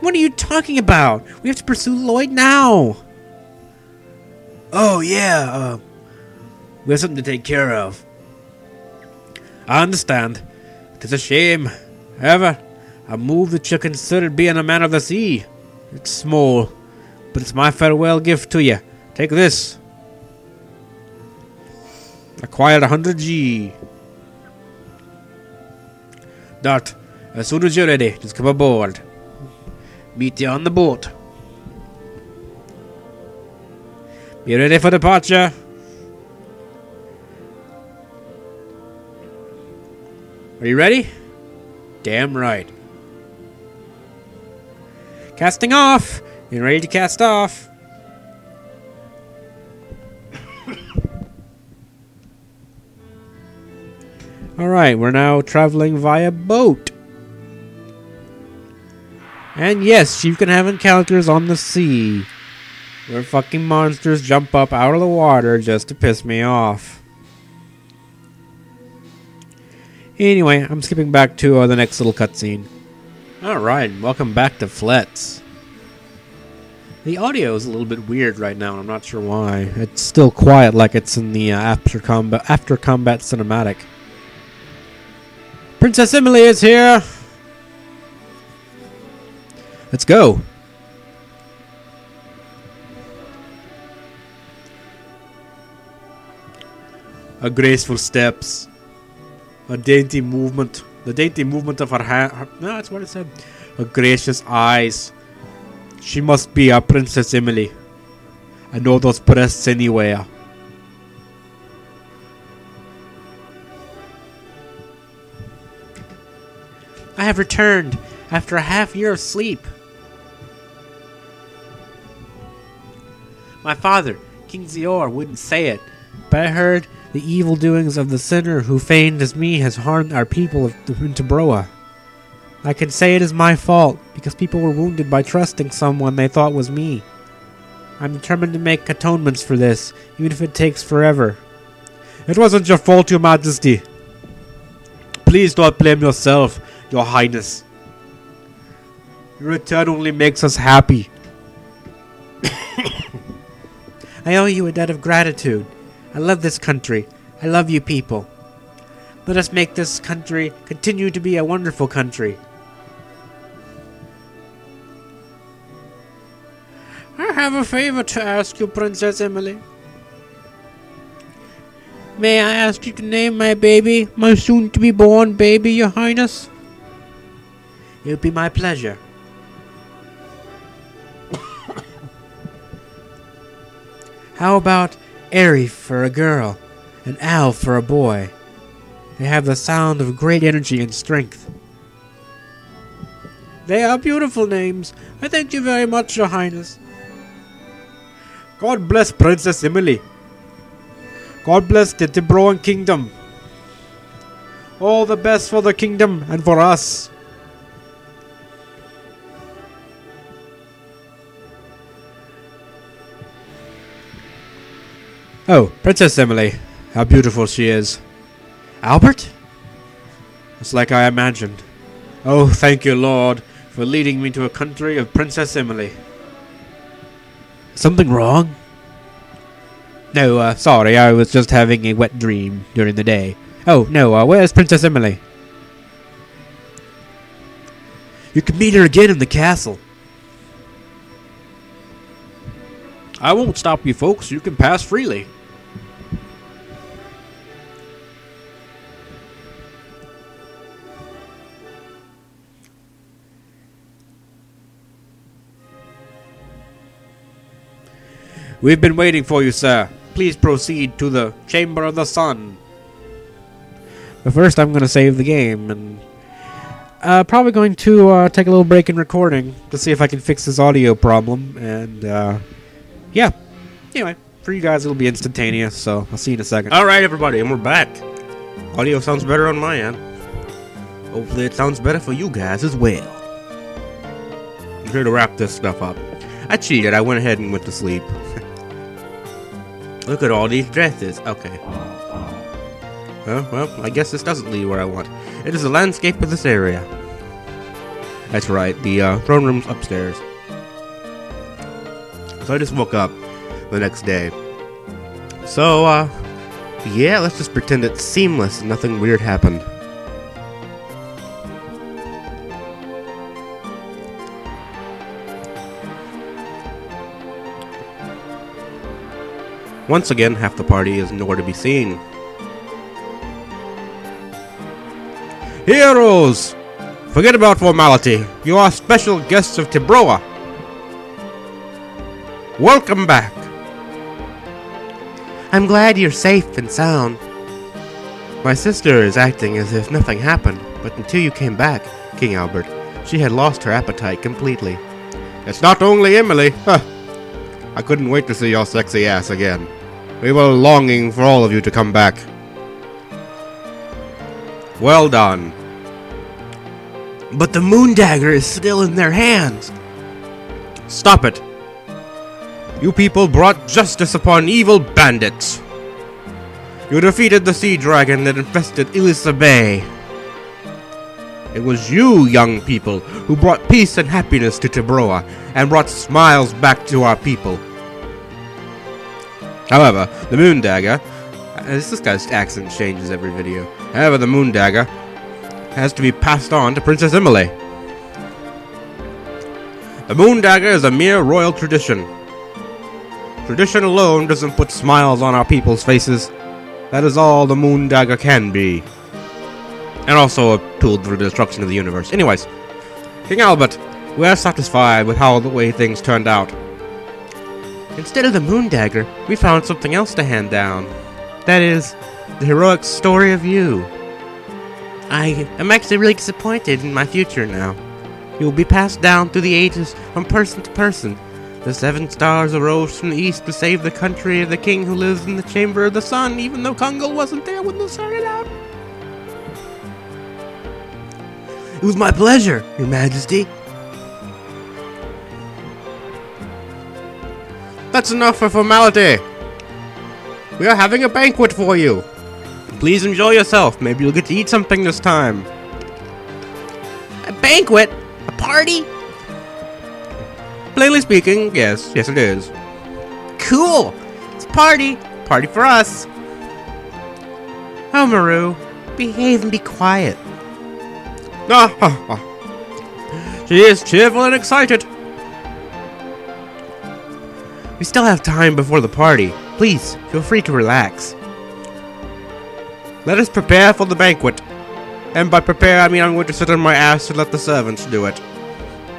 What are you talking about? We have to pursue Lloyd now. Oh, yeah, uh, we have something to take care of. I understand. It's a shame. However, a move that you considered being a man of the sea. It's small, but it's my farewell gift to you. Take this. Acquired 100 G. Dart, as soon as you're ready, just come aboard. Meet you on the boat. Be ready for departure. Are you ready? Damn right. Casting off! You ready to cast off? Alright, we're now traveling via boat. And yes, you can have encounters on the sea. Where fucking monsters jump up out of the water just to piss me off. Anyway, I'm skipping back to uh, the next little cutscene. Alright, welcome back to Fletz. The audio is a little bit weird right now, and I'm not sure why. It's still quiet like it's in the uh, after combat after combat cinematic. Princess Emily is here. Let's go. A graceful steps, a dainty movement, the dainty movement of her hand. No, that's what it said. Her gracious eyes. She must be our Princess Emily. I know those breasts anywhere. I have returned after a half year of sleep. My father, King Zior, wouldn't say it, but I heard the evil doings of the sinner who feigned as me has harmed our people of into Broa. I can say it is my fault because people were wounded by trusting someone they thought was me. I'm determined to make atonements for this, even if it takes forever. It wasn't your fault, Your Majesty. Please don't blame yourself, Your Highness. Your return only makes us happy. [coughs] I owe you a debt of gratitude. I love this country. I love you people. Let us make this country continue to be a wonderful country. I have a favor to ask you, Princess Emily. May I ask you to name my baby, my soon to be born baby, Your Highness? It would be my pleasure. How about Airy for a girl and Al for a boy? They have the sound of great energy and strength. They are beautiful names. I thank you very much, Your Highness. God bless Princess Emily. God bless the Tiberoan Kingdom. All the best for the kingdom and for us. Oh, Princess Emily. How beautiful she is. Albert? It's like I imagined. Oh, thank you, Lord, for leading me to a country of Princess Emily. Something wrong? No, uh, sorry, I was just having a wet dream during the day. Oh, no, uh, where's Princess Emily? You can meet her again in the castle. I won't stop you folks. You can pass freely. We've been waiting for you, sir. Please proceed to the Chamber of the Sun. But first, I'm going to save the game, and uh, probably going to uh, take a little break in recording to see if I can fix this audio problem. And uh, yeah, anyway, for you guys, it'll be instantaneous. So I'll see you in a second. All right, everybody, and we're back. Audio sounds better on my end. Hopefully, it sounds better for you guys as well. I'm here to wrap this stuff up. I cheated. I went ahead and went to sleep. [laughs] Look at all these dresses. Okay. Well, well, I guess this doesn't lead where I want. It is the landscape of this area. That's right, the uh, throne room's upstairs. So I just woke up the next day. So, uh, yeah, let's just pretend it's seamless and nothing weird happened. Once again, half the party is nowhere to be seen. Heroes! Forget about formality. You are special guests of Tiberoa. Welcome back. I'm glad you're safe and sound. My sister is acting as if nothing happened, but until you came back, King Albert, she had lost her appetite completely. It's not only Emily. Huh. I couldn't wait to see your sexy ass again. We were longing for all of you to come back. Well done. But the moon dagger is still in their hands. Stop it. You people brought justice upon evil bandits. You defeated the sea dragon that infested Illisa Bay. It was you, young people, who brought peace and happiness to Tiberoa and brought smiles back to our people. However, the moon dagger. uh, This guy's accent changes every video. However, the moon dagger has to be passed on to Princess Emily. The moon dagger is a mere royal tradition. Tradition alone doesn't put smiles on our people's faces. That is all the moon dagger can be. And also a tool for the destruction of the universe. Anyways, King Albert, we are satisfied with how the way things turned out. Instead of the moon dagger, we found something else to hand down. That is, the heroic story of you. I am actually really disappointed in my future now. You will be passed down through the ages from person to person. The seven stars arose from the east to save the country of the king who lives in the chamber of the sun, even though Kongol wasn't there when they started out. It was my pleasure, Your Majesty. That's enough for formality. We are having a banquet for you. Please enjoy yourself. Maybe you'll get to eat something this time. A banquet? A party? Plainly speaking, yes, yes it is. Cool. It's a party. Party for us. Oh, Meru, behave and be quiet. Ah, ha, ha. She is cheerful and excited. We still have time before the party. Please, feel free to relax. Let us prepare for the banquet. And by prepare, I mean I'm going to sit on my ass and let the servants do it.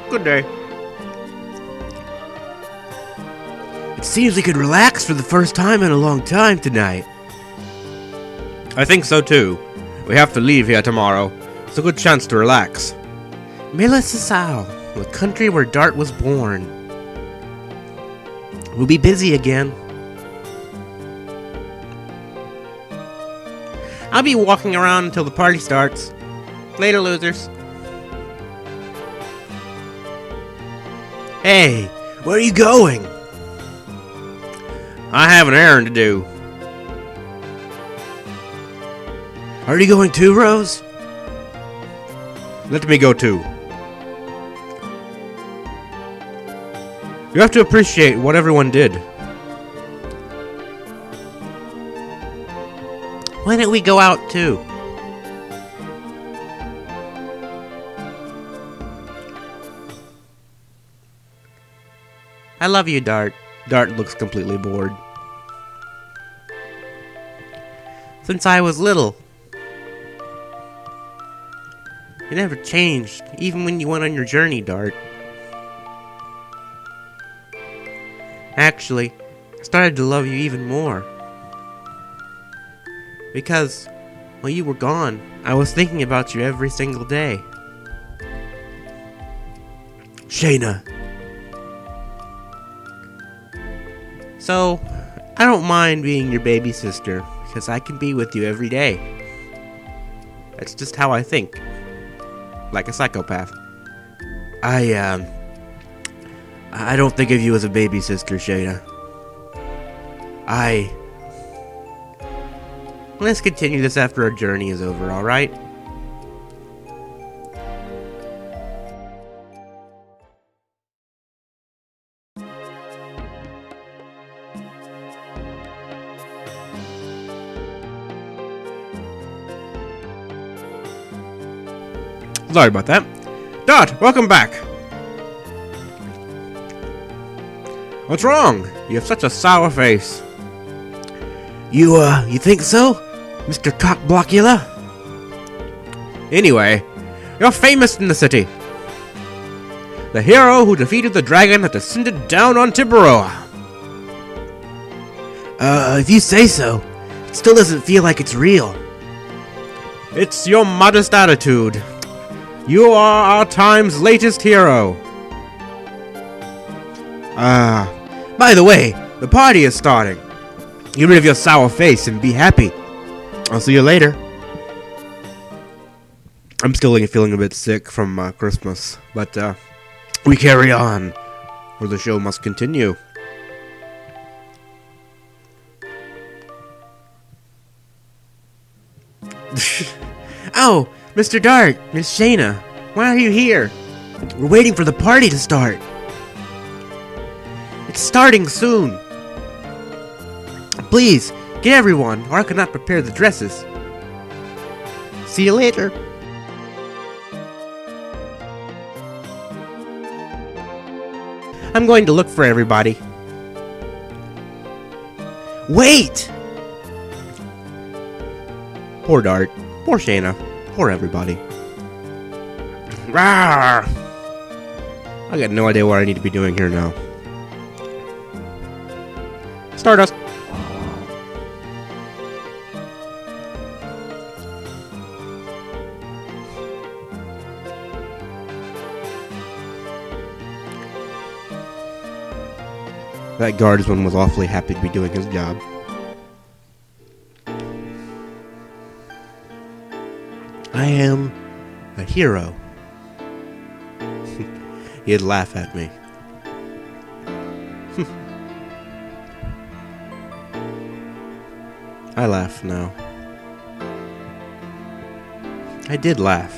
Good day. It seems we could relax for the first time in a long time tonight. I think so too. We have to leave here tomorrow. It's a good chance to relax. Mille Seseau, the country where Dart was born. We'll be busy again. I'll be walking around until the party starts. Later, losers. Hey, where are you going? I have an errand to do. Are you going too, Rose? Let me go too. You have to appreciate what everyone did. Why don't we go out too? I love you, Dart. Dart looks completely bored. Since I was little. You never changed, even when you went on your journey, Dart. Actually, I started to love you even more. Because, while you were gone, I was thinking about you every single day. Shana. So, I don't mind being your baby sister, because I can be with you every day. That's just how I think. Like a psychopath. I, um. I don't think of you as a baby sister, Shana. I. Let's continue this after our journey is over, alright? Sorry about that. Dart, welcome back. What's wrong? You have such a sour face. You, uh, you think so? Mr. Cockblockula? Anyway, you're famous in the city. The hero who defeated the dragon that descended down on Tiberoa. Uh, if you say so. It still doesn't feel like it's real. It's your modest attitude. You are our time's latest hero. Ah, By the way, the party is starting. Get rid of your sour face and be happy. I'll see you later. I'm still feeling a bit sick from uh, Christmas, but uh, We carry on. or the show must continue. [laughs] Oh, Mr. Dart, Miss Shana, why are you here? We're waiting for the party to start. It's starting soon. Please, get everyone, or I cannot prepare the dresses. See you later. I'm going to look for everybody. Wait! Poor Dart. Poor Shana. Poor everybody. Rawr! I got no idea what I need to be doing here now. Stardust. That guardsman was awfully happy to be doing his job. I am a hero. [laughs] He'd laugh at me. I laugh now. I did laugh.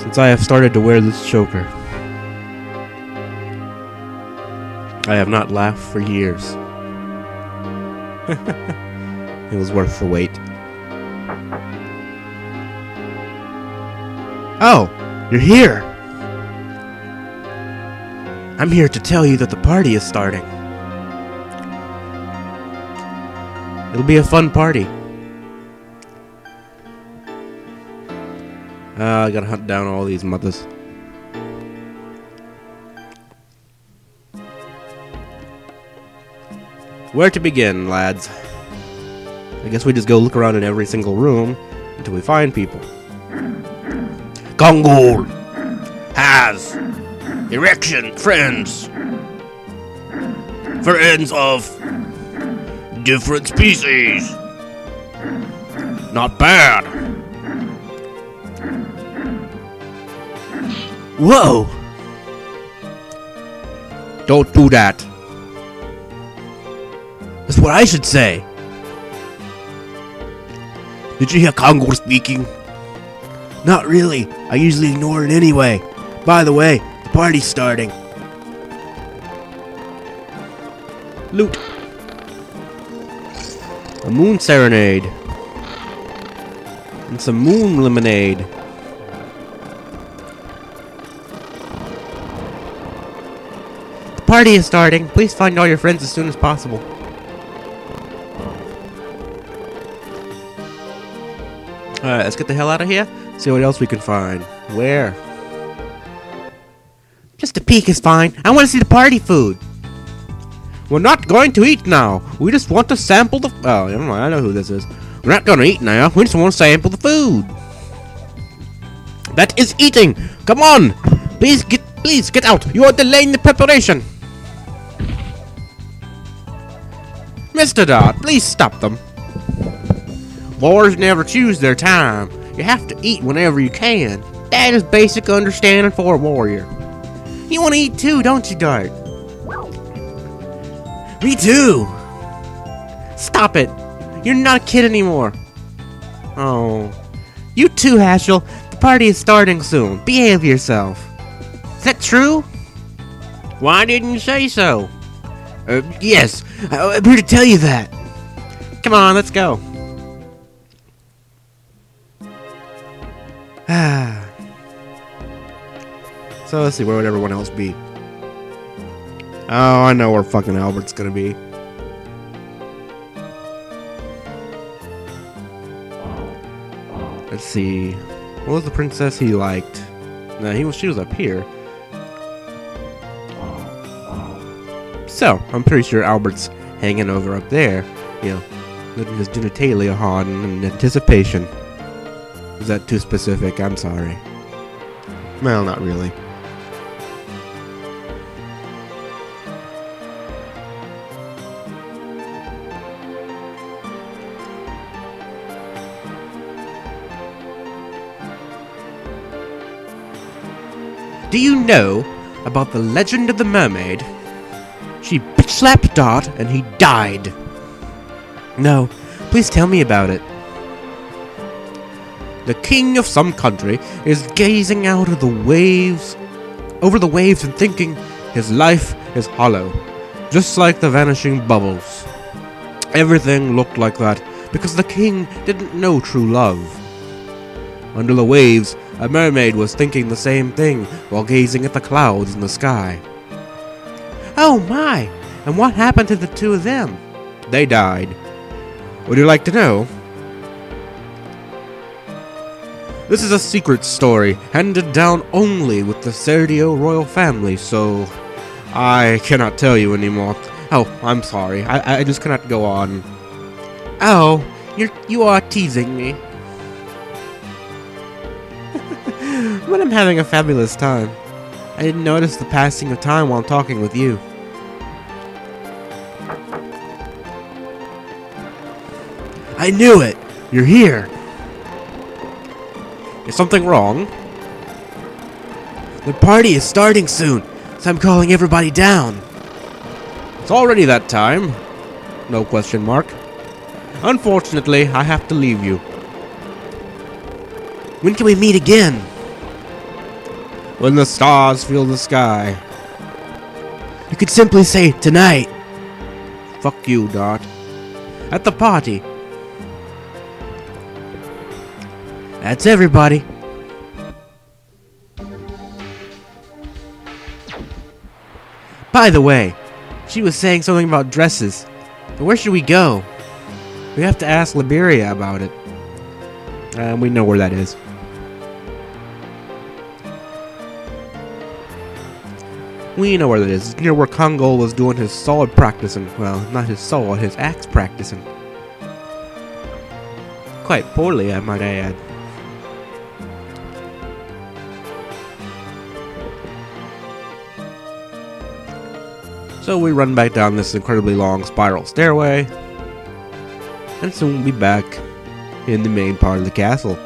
Since I have started to wear this choker, I have not laughed for years. [laughs] it was worth the wait. Oh, you're here! I'm here to tell you that the party is starting. It'll be a fun party. Uh, I gotta hunt down all these mothers. Where to begin, lads? I guess we just go look around in every single room until we find people. [clears throat] Kongol erection friends. Friends of different species. Not bad. Whoa! Don't do that. That's what I should say. Did you hear Kongol speaking? Not really. I usually ignore it anyway. By the way, the party's starting. Loot. A moon serenade. And some moon lemonade. The party is starting. Please find all your friends as soon as possible. Alright, let's get the hell out of here. See what else we can find. Where? Peek is fine. I want to see the party food. We're not going to eat now. We just want to sample the. Oh, never mind. I know who this is. We're not going to eat now. We just want to sample the food. That is eating. Come on. Please get. Please get out. You are delaying the preparation. Mr. Dart, please stop them. Wars never choose their time. You have to eat whenever you can. That is basic understanding for a warrior. You want to eat too, don't you, Dart? Me too. Stop it. You're not a kid anymore. Oh. You too, Haschel. The party is starting soon. Behave yourself. Is that true? Why didn't you say so? Uh, yes, I- I'm here to tell you that. Come on, let's go. [sighs] Ah. So let's see, where would everyone else be? Oh, I know where fucking Albert's gonna be. Let's see. What was the princess he liked? No, he was. She was up here. So I'm pretty sure Albert's hanging over up there. You know, letting his genitalia on in anticipation. Is that too specific? I'm sorry. Well, not really. Do you know about the legend of the mermaid? She slapped Dart and he died. No, please tell me about it. The king of some country is gazing out of the waves, over the waves and thinking his life is hollow, just like the vanishing bubbles. Everything looked like that because the king didn't know true love. Under the waves, a mermaid was thinking the same thing while gazing at the clouds in the sky. Oh my! And what happened to the two of them? They died. Would you like to know? This is a secret story, handed down only with the Serdio royal family, so I cannot tell you anymore. Oh, I'm sorry. I, I just cannot go on. Oh, you're you are teasing me. But I'm having a fabulous time. I didn't notice the passing of time while talking with you. I knew it! You're here! Is something wrong? The party is starting soon, so I'm calling everybody down. It's already that time. No question mark. Unfortunately, I have to leave you. When can we meet again? When the stars fill the sky. You could simply say tonight. Fuck you, Dart. At the party. That's everybody. By the way, she was saying something about dresses. But where should we go? We have to ask Liberia about it. And we know where that is. We know where that is. It's near where Kongol was doing his sword practicing. Well, not his sword, his axe practicing. Quite poorly, I might add. So we run back down this incredibly long spiral stairway. And soon we'll be back in the main part of the castle.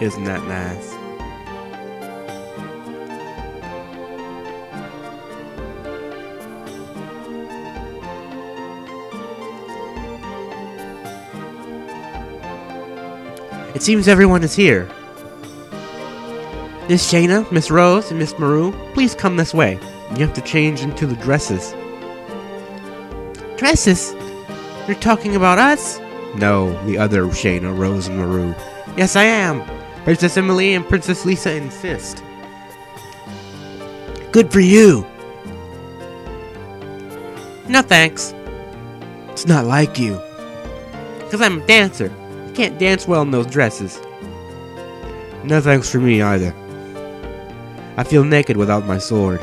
Isn't that nice? It seems everyone is here. Miss Shana, Miss Rose, and Miss Meru, please come this way. You have to change into the dresses. Dresses? You're talking about us? No, the other Shana, Rose, and Meru. Yes, I am. Princess Emily and Princess Lisa insist. Good for you. No thanks. It's not like you. Because I'm a dancer. Can't dance well in those dresses. No thanks for me either. I feel naked without my sword.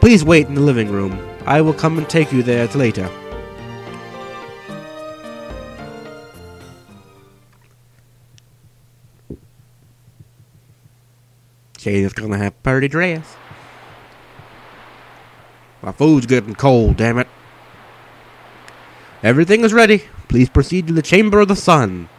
Please wait in the living room. I will come and take you there later. Shana's gonna have a pretty dress. My food's getting cold, damn it. Everything is ready. Please proceed to the Chamber of the Sun.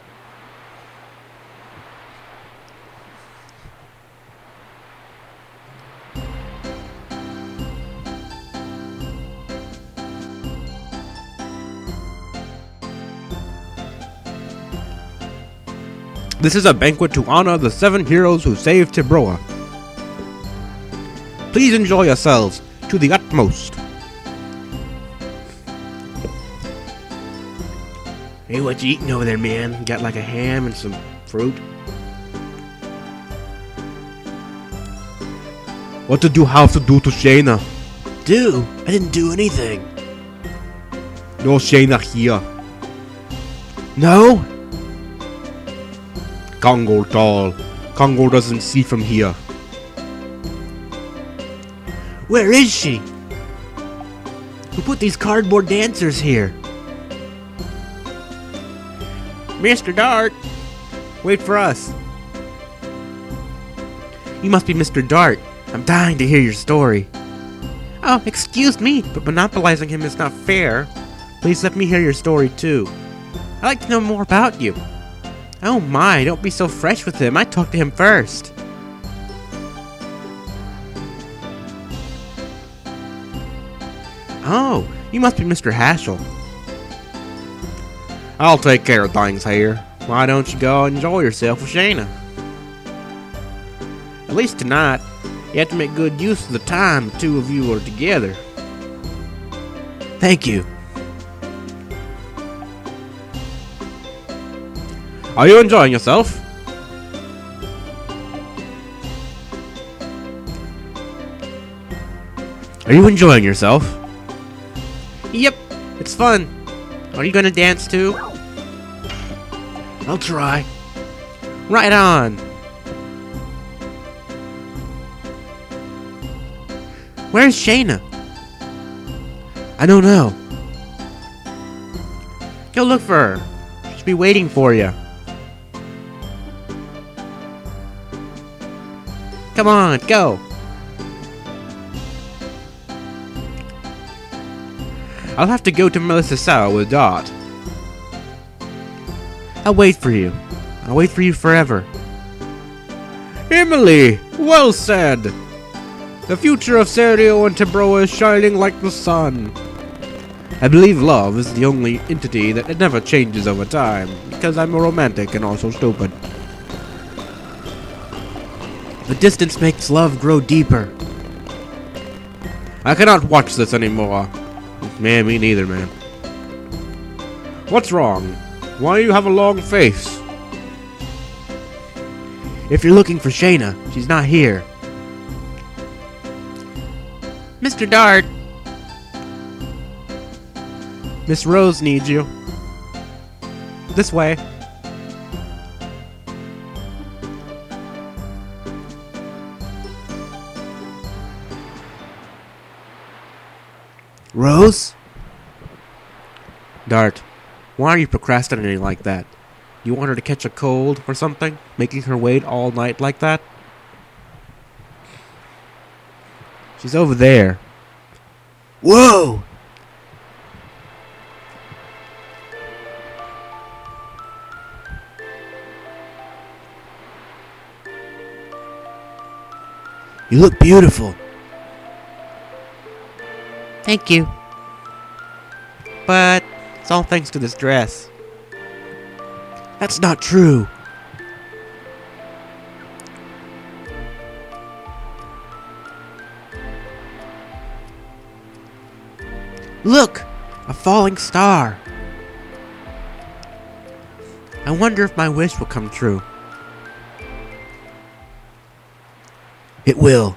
This is a banquet to honor the seven heroes who saved Tiberoa. Please enjoy yourselves to the utmost. Hey, what you eating over there, man? Got like a ham and some fruit? What did you have to do to Shana? Do? I didn't do anything. No Shana here. No? Kongol tall. Kongol doesn't see from here. Where is she? Who put these cardboard dancers here? Mr. Dart! Wait for us. You must be Mr. Dart. I'm dying to hear your story. Oh, excuse me, but monopolizing him is not fair. Please let me hear your story too. I'd like to know more about you. Oh my, don't be so fresh with him. I talked to him first. Oh, you must be Mr. Haschel. I'll take care of things here. Why don't you go enjoy yourself with Shana? At least tonight, you have to make good use of the time the two of you are together. Thank you. Are you enjoying yourself? Are you enjoying yourself? Yep, it's fun. Are you gonna dance too? I'll try. Right on. Where's Shana? I don't know. Go look for her. She'll be waiting for you. Come on, go. I'll have to go to Mille Seseau with Dart. I'll wait for you. I'll wait for you forever. Emily! Well said! The future of Serdio and Tiberoa is shining like the sun. I believe love is the only entity that never changes over time, because I'm a romantic and also stupid. The distance makes love grow deeper. I cannot watch this anymore. Man, me neither, man. What's wrong? Why do you have a long face? If you're looking for Shana, she's not here. Mr. Dart. Miss Rose needs you. This way. Rose? Dart, why are you procrastinating like that? You want her to catch a cold or something? Making her wait all night like that? She's over there. Whoa! You look beautiful. Thank you. But it's all thanks to this dress. That's not true. Look! A falling star! I wonder if my wish will come true. It will.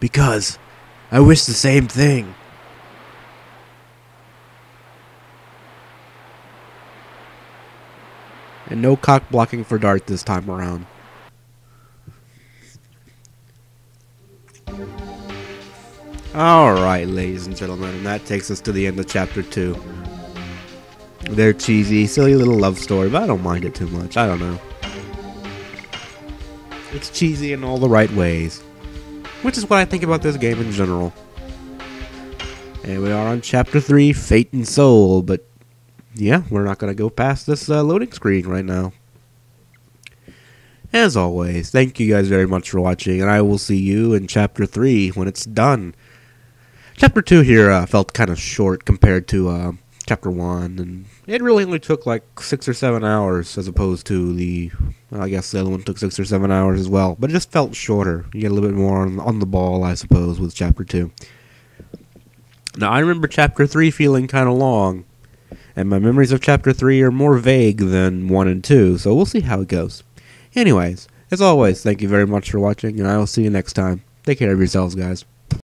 Because I wish the same thing. And no cock blocking for Dart this time around. Alright, ladies and gentlemen, and that takes us to the end of chapter 2. They're cheesy, silly little love story, but I don't mind it too much. I don't know. It's cheesy in all the right ways. Which is what I think about this game in general. And we are on chapter 3, Fate and Soul, but yeah, we're not going to go past this uh, loading screen right now. As always, thank you guys very much for watching, and I will see you in chapter 3 when it's done. Chapter 2 here uh, felt kind of short compared to uh, chapter 1, and it really only took like 6 or 7 hours as opposed to the. I guess the other one took 6 or 7 hours as well, but it just felt shorter. You get a little bit more on, on the ball, I suppose, with chapter 2. Now, I remember chapter 3 feeling kind of long, and my memories of chapter 3 are more vague than 1 and 2, so we'll see how it goes. Anyways, as always, thank you very much for watching, and I will see you next time. Take care of yourselves, guys.